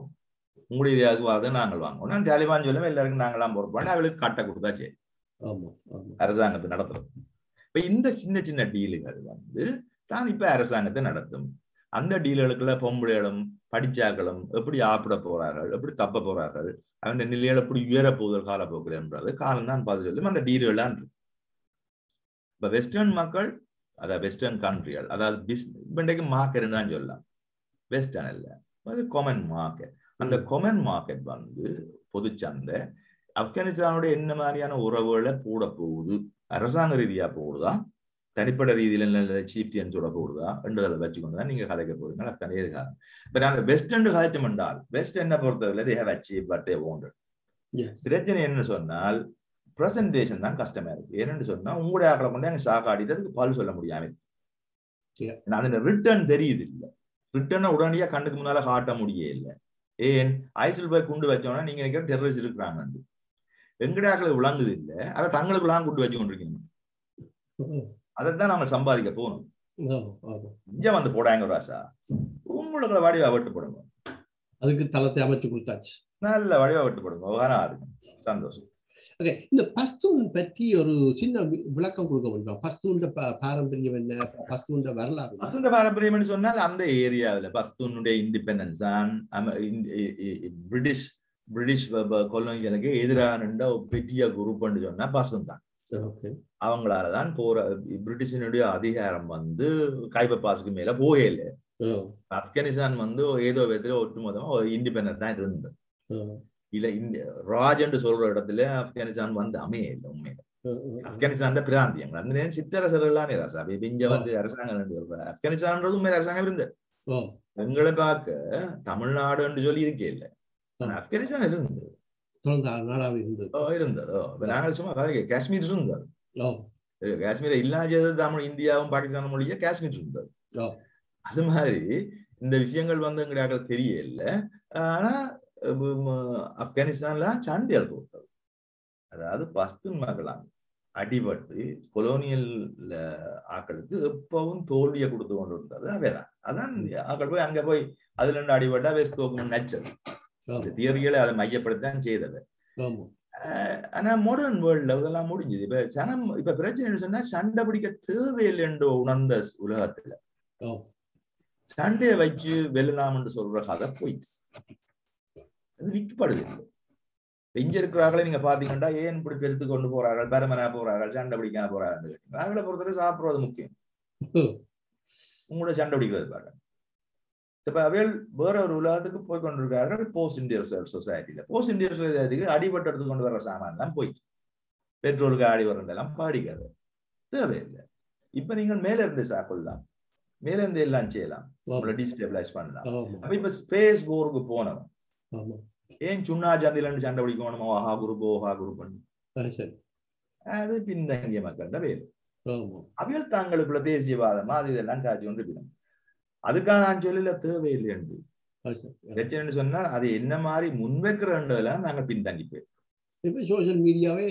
உங்களுடைய ஏரியாவுக்கு வரதை நாங்கள் வாங்குவோம். நான் தாலிபான் சொல்லுவேன் எல்லாருக்கும் நாங்களாம் பொறுப்பான அவளுக்கு கட்டை கொடுத்தா சரி. அரசாங்கத்தை நடத்துறது இப்ப இந்த சின்ன சின்ன டீலுகள் வந்து தான் இப்ப அரசாங்கத்தை நடத்தும். அந்த டீல்களுக்குள்ள பொம்பளைகளும் படிச்சாக்களும் எப்படி ஆப்பிட போறார்கள் எப்படி தப்ப போறார்கள் அந்த நிலையில எப்படி உயர போகுதல் காலப்போக்கில் என்றது காலம் தான் பார்த்து சொல்லும். அந்த டீல்கள் தான் இப்ப வெஸ்டர்ன் மக்கள் அதாவது வெஸ்டர்ன் கண்ட்ரிகள் அதாவது பிஸ் இன்றைக்கு மார்க்கெட் தான் சொல்லலாம். வெஸ்டர்ன் இல்ல. அது கொமன் மார்க்கெட் அந்த கொமன் மார்க்கெட் வந்து பொதுச்சந்தை ஆப்கானிஸ்தானோட என்ன மாதிரியான உறவுகளை போட போகுது அரசாங்க ரீதியா போகுதா தனிப்பட்ட ரீதியில சீஃப்டியன்ஸோட போடுதா என்றதை வச்சுக்கொண்டு தான் நீங்க கதைக்க போறீங்க. அதுக்கான எதிர்காலம் இப்ப நாங்க வெஸ்ட் என்று கதைச்சோம் என்றால் வெஸ்ட் என்ன பொறுத்தவரை தேவ வச்சு பட் தே Yes. பிரச்சனை என்ன சொன்னால் பிரசன்டேஷன் தான் கஷ்டமா இருக்கு. ஏன்னு சொன்னா உங்களுடைய ஆக்களை கொண்டு அங்க சாக்காடிட்டு அதுக்கு பல் சொல்ல முடியாம. ஏன்னா அதுல ரிட்டர்ன் தெரியுது இல்ல ரிட்டர்னை உடனடியா கண்ணுக்கு முன்னால காட்ட முடியே இல்ல. ஏன்? ஐசில் போய் குண்டு வச்சோம்னா நீங்க நினைக்கிற டெரரிஸ்ட் இருக்கிறாங்க எங்கட ஆக்களை விளங்குது இல்ல? அவ தங்களுக்குலாம் குண்டு வச்சு கொண்டிருக்கீங்க அதைத்தான் நாம சம்பாதிக்க போகணும் இங்க வந்து போடாங்க ராசா. உங்களுக்கு வடிவா வெட்டு போடுங்க அதுக்கு தளத்தை அமைச்சு கொடுத்தாச்சு. நல்ல வடிவா வெட்டு போடுங்க சந்தோஷம். ஓகே இந்த பஸ்தூன் பற்றி ஒரு சின்ன விளக்கம் கொடுக்க முடியுமா? பஸ்தூன் பாரம்பரியம் என்ன? பஸ்தூன் வரலாறு? வசந்த பாரம்பரியம்னு சொன்னால் அந்த ஏரியாவில் பஸ்தூனுடைய இண்டிபெண்டன்ஸ் தான். பிரிட்டிஷ் பிரிட்டிஷ் கொலோனியலுக்கு எதிராக நின்ற பெரிய குரூப்னு சொன்னா பஸ்தூன் தான். ஓகே. அவங்களால தான் போற பிரிட்டிஷினுடைய அதிகாரம் வந்து கைப பாஸுக்கு மேல போகல. ஆப்கானிஸ்தான் வந்து ஏதோ விதத்துல ஒட்டுமொத்தமா ஒரு இண்டிபெண்டன்ட் தான் இருந்தது. இல்ல இந்த ராஜ்னு சொல்ற இடத்துல ஆப்கானிஸ்தான் வந்து அமைய இல்லை உண்மையில ஆப்கானிஸ்தான் தான் பிராந்தியங்கள். அந்த நேரம் சிற்றரசர்கள் எல்லாம் ராசா இங்க வந்து அரசாங்கம் இருந்து ஆப்கானிஸ்தான்றது உண்மையில அரசாங்கம் இருந்தது. எங்களை பார்க்க தமிழ்நாடுன்னு சொல்லி இருக்கே இல்ல. ஆப்கானிஸ்தான் இருந்தது. இருந்தது. நாங்கள் சும்மா காஷ்மீர் இருந்தது காஷ்மீர் இல்லாதது தமிழ் இந்தியாவும் பாகிஸ்தானும் மொழியே? காஷ்மீர் இருந்தது. அது மாதிரி இந்த விஷயங்கள் வந்து எங்களுக்கு தெரிய இல்லை ஆனா ஆப்கானிஸ்தான்ல சண்டைகள் கொடுத்தது அதாவது பஸ்துன் மகளாம் அடிபட்டு கொலோனியல் ஆக்களுக்கு எப்பவும் தோல்வியை கொடுத்து கொண்டு இருந்தது அவேதான் அதான் ஆக்கள் போய் அங்க போய் அதுல இருந்து அடிபட்டா வேஸ்ட் தோக்கணும் நச்சது ஓ, இந்த தியரிகளை அதை மையப்படுத்தான் செய்தது. ஆனா மாடர்ன் வேர்ல்ட்ல இதெல்லாம் முடிஞ்சது. இப்ப சனம் இப்ப பிரச்சனை சொன்னா சண்டை பிடிக்க தேவையில்லை என்று உணர்ந்த உலகத்துல. சண்டையை வச்சு வெல்லலாம்னு சொல்ற கதை போயிடுச்சு. அது விற்கப்படுது. இங்க இருக்கிறார்களே நீங்க பாத்தீங்கன்னா ஏன் இப்படி பெருத்து கொண்டு போறார்கள் பெருமனா போறார்கள் சண்டை பிடிக்காம போறார்கள்? அவங்கள பொறுத்தவரை சாப்பிடுறது முக்கியம். உங்களோட சண்டை பிடிக்கிறது பாருங்க. இப்ப அவைகள் வேற ஒரு உலகத்துக்கு போய் கொண்டிருக்கார்கள் போஸ்ட் இண்டியர் சொசைட்டில போஸ்ட் இண்டியர் சொசைட்டிக்கு அடிபட்டு எடுத்து கொண்டு வர சாமான் எல்லாம் போயிடுச்சு பெட்ரோலுக்கு ஆடி வரதெல்லாம் பாடிக்காது தேவையில்லை. இப்ப நீங்கள் மேல இருந்து சாப்பிடலாம். மேல இருந்து எல்லாம் செய்யலாம். உங்களை டீஸ்டெபிளைஸ் பண்ணலாம். அப்ப இப்ப ஸ்பேஸ் போருக்கு போனவன். ஏன் சுண்ணா சந்திலன்னு சண்டை பிடிக்கணுமோ? ஆஹா குரூப் ஓஹா குரூப் அது பின்தங்கிய மக்கள்கிட்ட வேறு அவைகள் தங்களுக்குள்ள தேசியவாதமா அது இதெல்லாம் காட்சி கொண்டு அதுக்காக நான் சொல்லல தேவையில்லை என்று. பிரச்சனைன்னு சொன்னா அது என்ன மாதிரி முன்வைக்கிறன்றதெல்லாம் நாங்க பின்தங்கி போய் இப்போ சோஷியல் மீடியாவே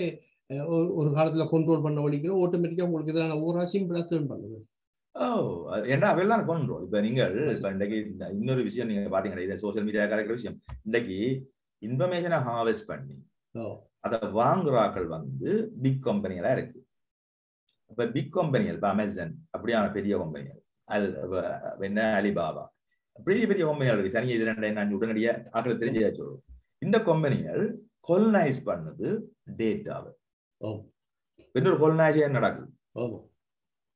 ஒரு ஒரு காலத்துல கண்ட்ரோல் பண்ண வழிக்கிறோம் ஆட்டோமேட்டிக்கா உங்களுக்கு எதிரான ஊரா சிம்பிளா டேர்ன் பண்ணுது. ஓ அது ஏன்னா அவையெல்லாம் கொண்டோம் இப்ப நீங்கள் இப்ப இன்றைக்கு இந்த இன்னொரு விஷயம் நீங்க பாத்தீங்கன்னா இது சோசியல் மீடியா கிடைக்கிற விஷயம். இன்றைக்கு இன்ஃபர்மேஷனை ஹார்வெஸ்ட் பண்ணி அதை வாங்குறாக்கள் வந்து பிக் கம்பெனிகளா இருக்கு. இப்ப பிக் கம்பெனிகள் இப்ப அமேசான் அப்படியான பெரிய கம்பெனிகள் அது என்ன அலிபாபா? பெரிய பெரிய கம்பெனிகள் இருக்கு. சனி இது ரெண்டு நான் உடனடியா ஆக்களை தெரிஞ்சா சொல்லுவோம் இந்த கம்பெனிகள் கொலனைஸ் பண்ணது டேட்டாவை இன்னொரு கொலனைசேஷன் நடக்குது.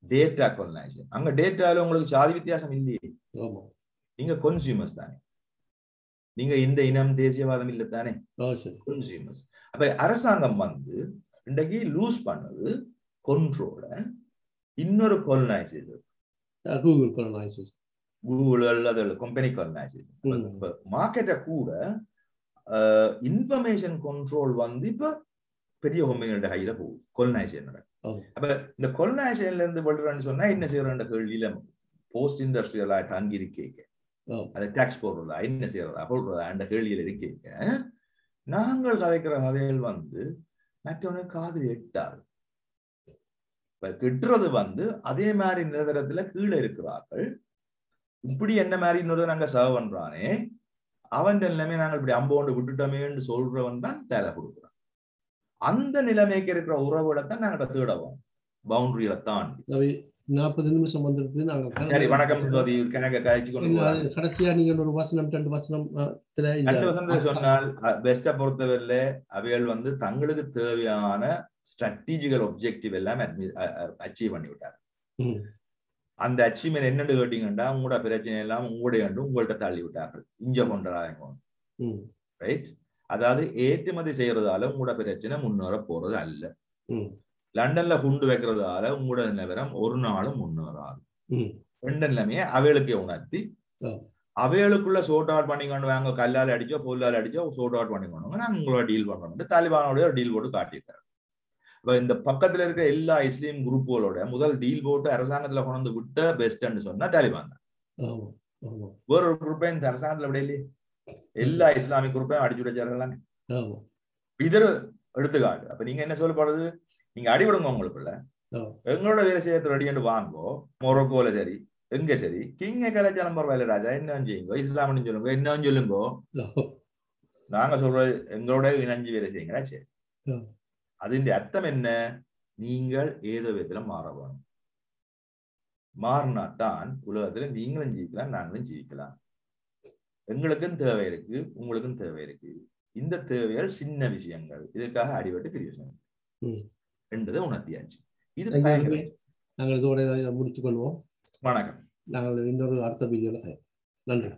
டேட்டா கொலனைசேஷன் அங்க டேட்டால உங்களுக்கு சாதி வித்தியாசம் இல்லையே. நீங்க கன்சியூமர்ஸ் தானே. நீங்க இந்த இனம் தேசியவாதம் இல்லை தானே. கன்சியூமர்ஸ் அப்ப அரசாங்கம் வந்து இன்றைக்கு லூஸ் பண்ணது கொன்ட்ரோல இன்னொரு கொலனைசேஷன் கூகுள் கொலனைசஸ் கூகுள் அல்லது கம்பெனி கொலனைசேஷன் மார்க்கெட்டை கூட இன்ஃபர்மேஷன் கண்ட்ரோல் வந்து இப்ப பெரிய கம்பெனியோட கையில போகுது கொலனைசேஷன் அப்ப இந்த கொலனைசேஷன்ல இருந்து விடுறேன்னு சொன்னா என்ன செய்யறன்ற கேள்வியில போஸ்ட் இண்டஸ்ட்ரியலா தங்கி இருக்கீங்க. அதை டாக்ஸ் போடுறதா என்ன செய்யறதா போடுறதா அந்த கேள்வியில இருக்கீங்க நாங்கள் கதைக்கிற கதைகள் வந்து மற்றவனுக்கு காதில் எட்டாது இப்ப கிட்டுறது வந்து அதே மாதிரி நிரந்தரத்துல கீழே இருக்கிறார்கள். இப்படி என்ன மாதிரி இன்னொரு நாங்க சர்வ் பண்றானே? அவன் நிலைமை நாங்கள் இப்படி அம்போண்டு விட்டுட்டோமேன்னு சொல்றவன் தான் தேலை கொடுக்குறான். அந்த நிலைமைக்கு இருக்கிற உறவுகளை தான் நாங்க தேடவோம். பவுண்டரியில தாண்டி நாற்பது நிமிஷம் வந்துடுது. நாங்க சரி வணக்கம் கடைசியா நீங்க ஒரு வசனம் ரெண்டு வசனம் சொன்னால் பெஸ்ட பொறுத்தவரையில அவைகள் வந்து தங்களுக்கு தேவையான ஸ்ட்ராட்டஜிக்கல் ஒப்ஜெக்டிவ் எல்லாம் அச்சீவ் பண்ணி விட்டார் அந்த அச்சீவ்மெண்ட் என்னன்னு கேட்டீங்கன்னா உங்களோட பிரச்சனை எல்லாம் உங்களுடைய கண்டு உங்கள்கிட்ட தள்ளி விட்டார்கள் இங்க கொண்டாங்க ம், ரைட் அதாவது ஏற்றுமதி செய்யறதால உங்களோட பிரச்சனை முன்னேற போறது அல்ல. லண்டன்ல குண்டு வைக்கிறதால உங்களோட நிலவரம் ஒரு நாளும் முன்னேறாது. ரெண்டு நிலைமையை அவைகளுக்கே உணர்த்தி. அவைகளுக்குள்ள சோட் அவுட் பண்ணி கொண்டு வாங்க கல்லால் அடிச்சோ பொல்லால் அடிச்சோ சோட் அவுட் பண்ணி கொண்டு நாங்க உங்களோட டீல் பண்றோம் தாலிபானோட ஒரு டீல் போட்டு காட்டியிருக்காரு. இப்ப இந்த பக்கத்துல இருக்க எல்லா இஸ்லீம் குரூப்புகளோட முதல் டீல் போட்டு அரசாங்கத்துல கொண்டு விட்ட பெஸ்ட்னு சொன்னா தாலிபான் தான். வேற ஒரு குரூப்பே இந்த அரசாங்கத்துல விட இல்லையே எல்லா இஸ்லாமிக் குரூப்பையும் அடிச்சு வச்சார்கள் ஆமா. இது ஒரு எடுத்துக்காட்டு. அப்ப நீங்க என்ன சொல்லப்படுது நீங்க அடிவிடுங்க உங்களுக்குள்ள ஆ. எங்களோட வேலை செய்யறது ரெடியாண்டு வாங்கோ மொரோக்கோல சரி எங்க சரி கிங்க கலாச்சாரம் பரவாயில்ல ராஜா என்ன செய்யுங்க இஸ்லாம்னு சொல்லுங்க என்ன சொல்லுங்க நாங்க சொல்றது எங்களோட இணைஞ்சு வேலை செய்யுங்களா சரி ஆ. അതിന്റെ അർത്ഥം என்ன நீங்கள் ஏதோ விதத்துல மாற வேணும் மாறினா தான் உலகத்துல நீங்களும் ஜீவிக்கலாம் நாங்களும் ஜீவிக்கலாம் எங்களுக்கும் தேவை இருக்கு உங்களுக்கும் தேவை இருக்கு இந்த தேவைகள் சின்ன விஷயங்கள் இதுக்காக அடிபட்டு பெரிய என்றதை உணர்த்தியாச்சு இது நாங்கள் இதோட இதை முடித்துக் கொள்வோம் வணக்கம். நாங்கள் இன்னொரு அடுத்த வீடியோல நன்றி.